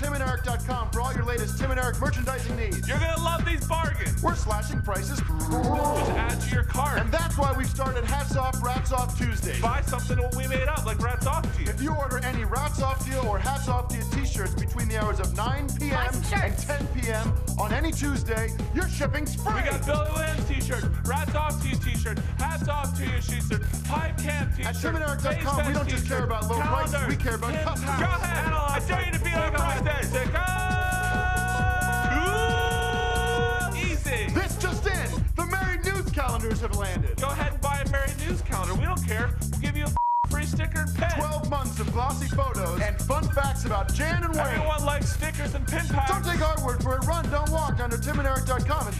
timanderic.com for all your latest Tim and Eric merchandising needs. You're gonna love these bargains. We're slashing prices. Just add to your cart. And that's why we've started Hats Off, Rats Off Tuesday. Buy something we made up, like Rats Off to you. If you order any Rats Off deal or Hats Off deal t-shirt, t-shirts between the hours of 9 p.m. and 10 p.m. on any Tuesday, your shipping's free. We got Billy Williams t-shirts, Rats Off to you t-shirts, Hats Off to you t-shirts, Pipe Camp t-shirts. At TimandEric.com, we don't just care about low prices, we care about customers. Go ahead, I dare you to be like a like this. Easy. This just in, the married news calendars have landed. Go ahead and buy a married news calendar. We don't care. We'll give you a free sticker and pen. 12 months of glossy photos and fun facts about Jan and Wayne. Everyone likes stickers and pin packs. Don't take our word for it. Run, don't walk under timanderic.com and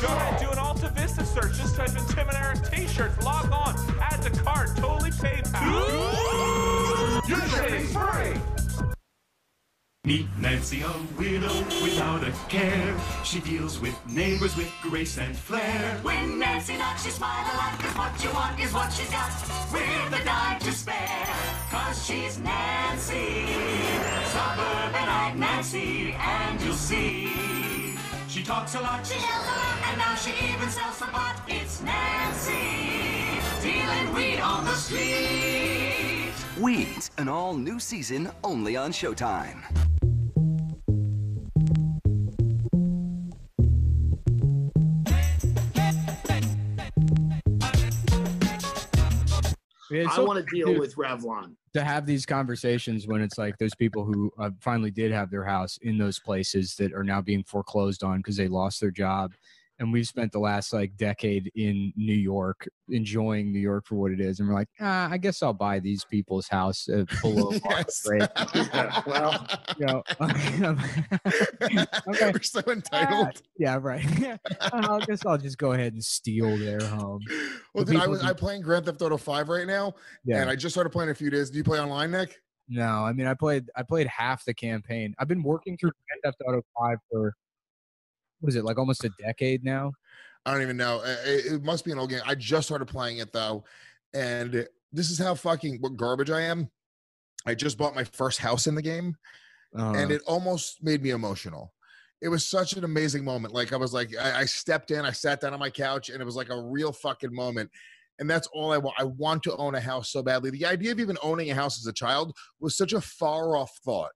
Go ahead, do an Alta Vista search. Just type in Tim and Eric t-shirts. Log on. Add to cart. Totally PayPal. Your shipping's free. Meet Nancy, a widow without a care. She deals with neighbors with grace and flair. When Nancy knocks, you smile a lot, cause what you want is what she's got, with a dime to spare. Cause she's Nancy, suburbanite Nancy, and you'll see. She talks a lot, She yells a lot, and now she even sells some pot. It's Nancy, dealing weed on the street. Weeds, an all new season only on Showtime. It's I want to deal with Revlon. to have these conversations when it's like those people who uh, finally did have their house in those places that are now being foreclosed on because they lost their job and we've spent the last like decade in new york enjoying new york for what it is and we're like ah, i guess i'll buy these people's house uh, below market rate well you know okay. We're so entitled. yeah right i guess i'll just go ahead and steal their home Well, The dude, I was who- I playing Grand Theft Auto Five right now, Yeah. and I just started playing a few days. Do you play online, Nick? No, I mean I played I played half the campaign. I've been working through Grand Theft Auto 5 for what is it, like almost a decade now? I don't even know. Uh, It, it must be an old game. I just started playing it though, and this is how fucking what garbage I am. I just bought my first house in the game, and Uh, it almost made me emotional. It was such an amazing moment. Like I was like, I, I stepped in, I sat down on my couch, and it was like a real fucking moment. And that's all I want. I want to own a house so badly. The idea of even owning a house as a child was such a far off thought.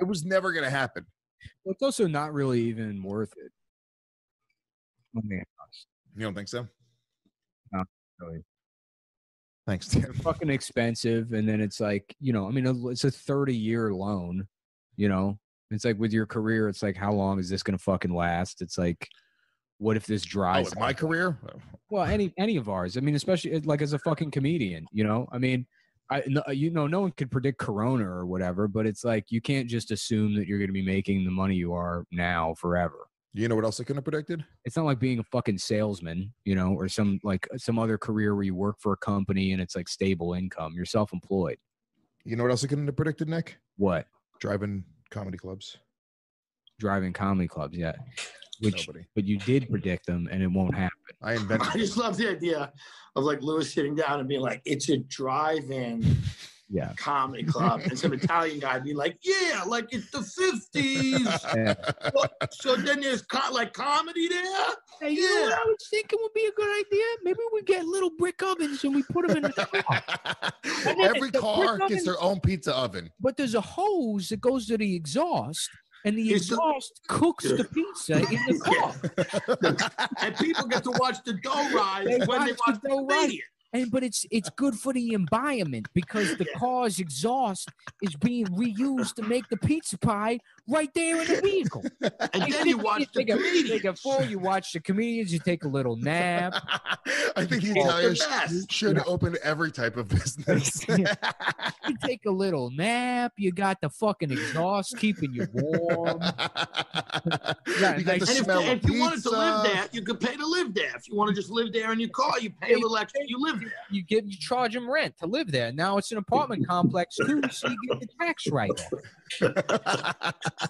It was never going to happen. well, it's also not really even worth it. Owning a house. You don't think so? Not really. Thanks, They're fucking expensive, and then it's like you know, I mean, it's a thirty-year loan. You know, it's like with your career, it's like how long is this gonna fucking last? It's like, what if this Oh, dries? with my career? Well, any any of ours. I mean, especially like as a fucking comedian, you know. I mean, I no, you know, no one could predict Corona or whatever, but it's like you can't just assume that you're going to be making the money you are now forever. You know what else I couldn't have predicted? It's not like being a fucking salesman, you know, or some like uh, some other career where you work for a company and it's like stable income. You're self-employed. You know what else I couldn't have predicted, Nick? What? Driving comedy clubs. Driving comedy clubs, yeah. Which, Nobody. but you did predict them, and it won't happen. I I just love the idea of like Luis sitting down and being like, "It's a drive-in Yeah. comedy club," and some Italian guy be like, "Yeah, like it's the '50s." Yeah. What? so then there's co- like comedy there. Hey, you know what I was thinking would be a good idea? Maybe we get little brick ovens and we put them in the car. Every the car gets oven- their own pizza oven. But there's a hose that goes to the exhaust, and the Is the- exhaust cooks the pizza in the car. and people get to watch the dough rise They when they watch watch the the dough rise. And but it's it's good for the environment because the car's exhaust is being reused to make the pizza pie right there in the vehicle. And then you watch the take a, take a comedians. you watch the comedians, you take a little nap. I think the Italians should open every type of business. You take a little nap. You got the fucking exhaust keeping you warm. Yeah, you got nice- the And if, if you wanted to live there, you could pay to live there. If you want to just live there in your car, you pay a little extra. You live there. You get you charge them rent to live there. Now it's an apartment complex too, so you get the tax off.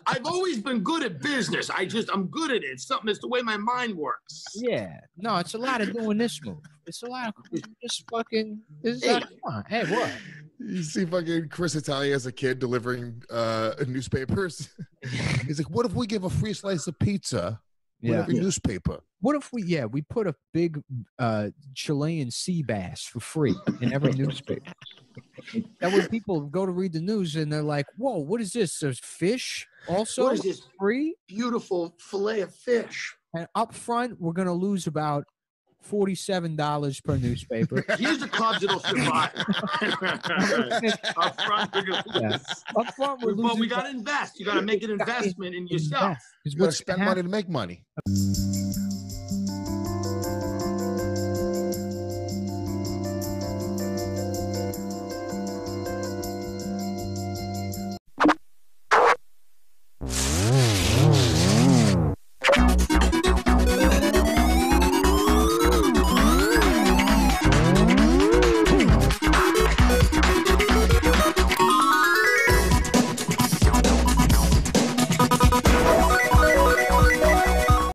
I've always been good at business. I just I'm good at it. It's something. It's the way my mind works. Yeah, no, it's a lot of doing this move. It's a lot of just fucking. This Hey. come hey, what? You see fucking Chris Italia as a kid delivering uh, newspapers. He's like, what if we give a free slice of pizza with Yeah. every newspaper? What if we? Yeah, we put a big uh, Chilean sea bass for free in every newspaper. that when people go to read the news and they're like, "Whoa, what is this? There's fish also What is this? free, beautiful fillet of fish." And up front, we're gonna lose about forty-seven dollars per newspaper. Here's the Cubs that'll survive. up front, we're gonna Yeah. Up front, we're But we got to invest. You got to make an investment in yourself. Because You gotta spend money to make money.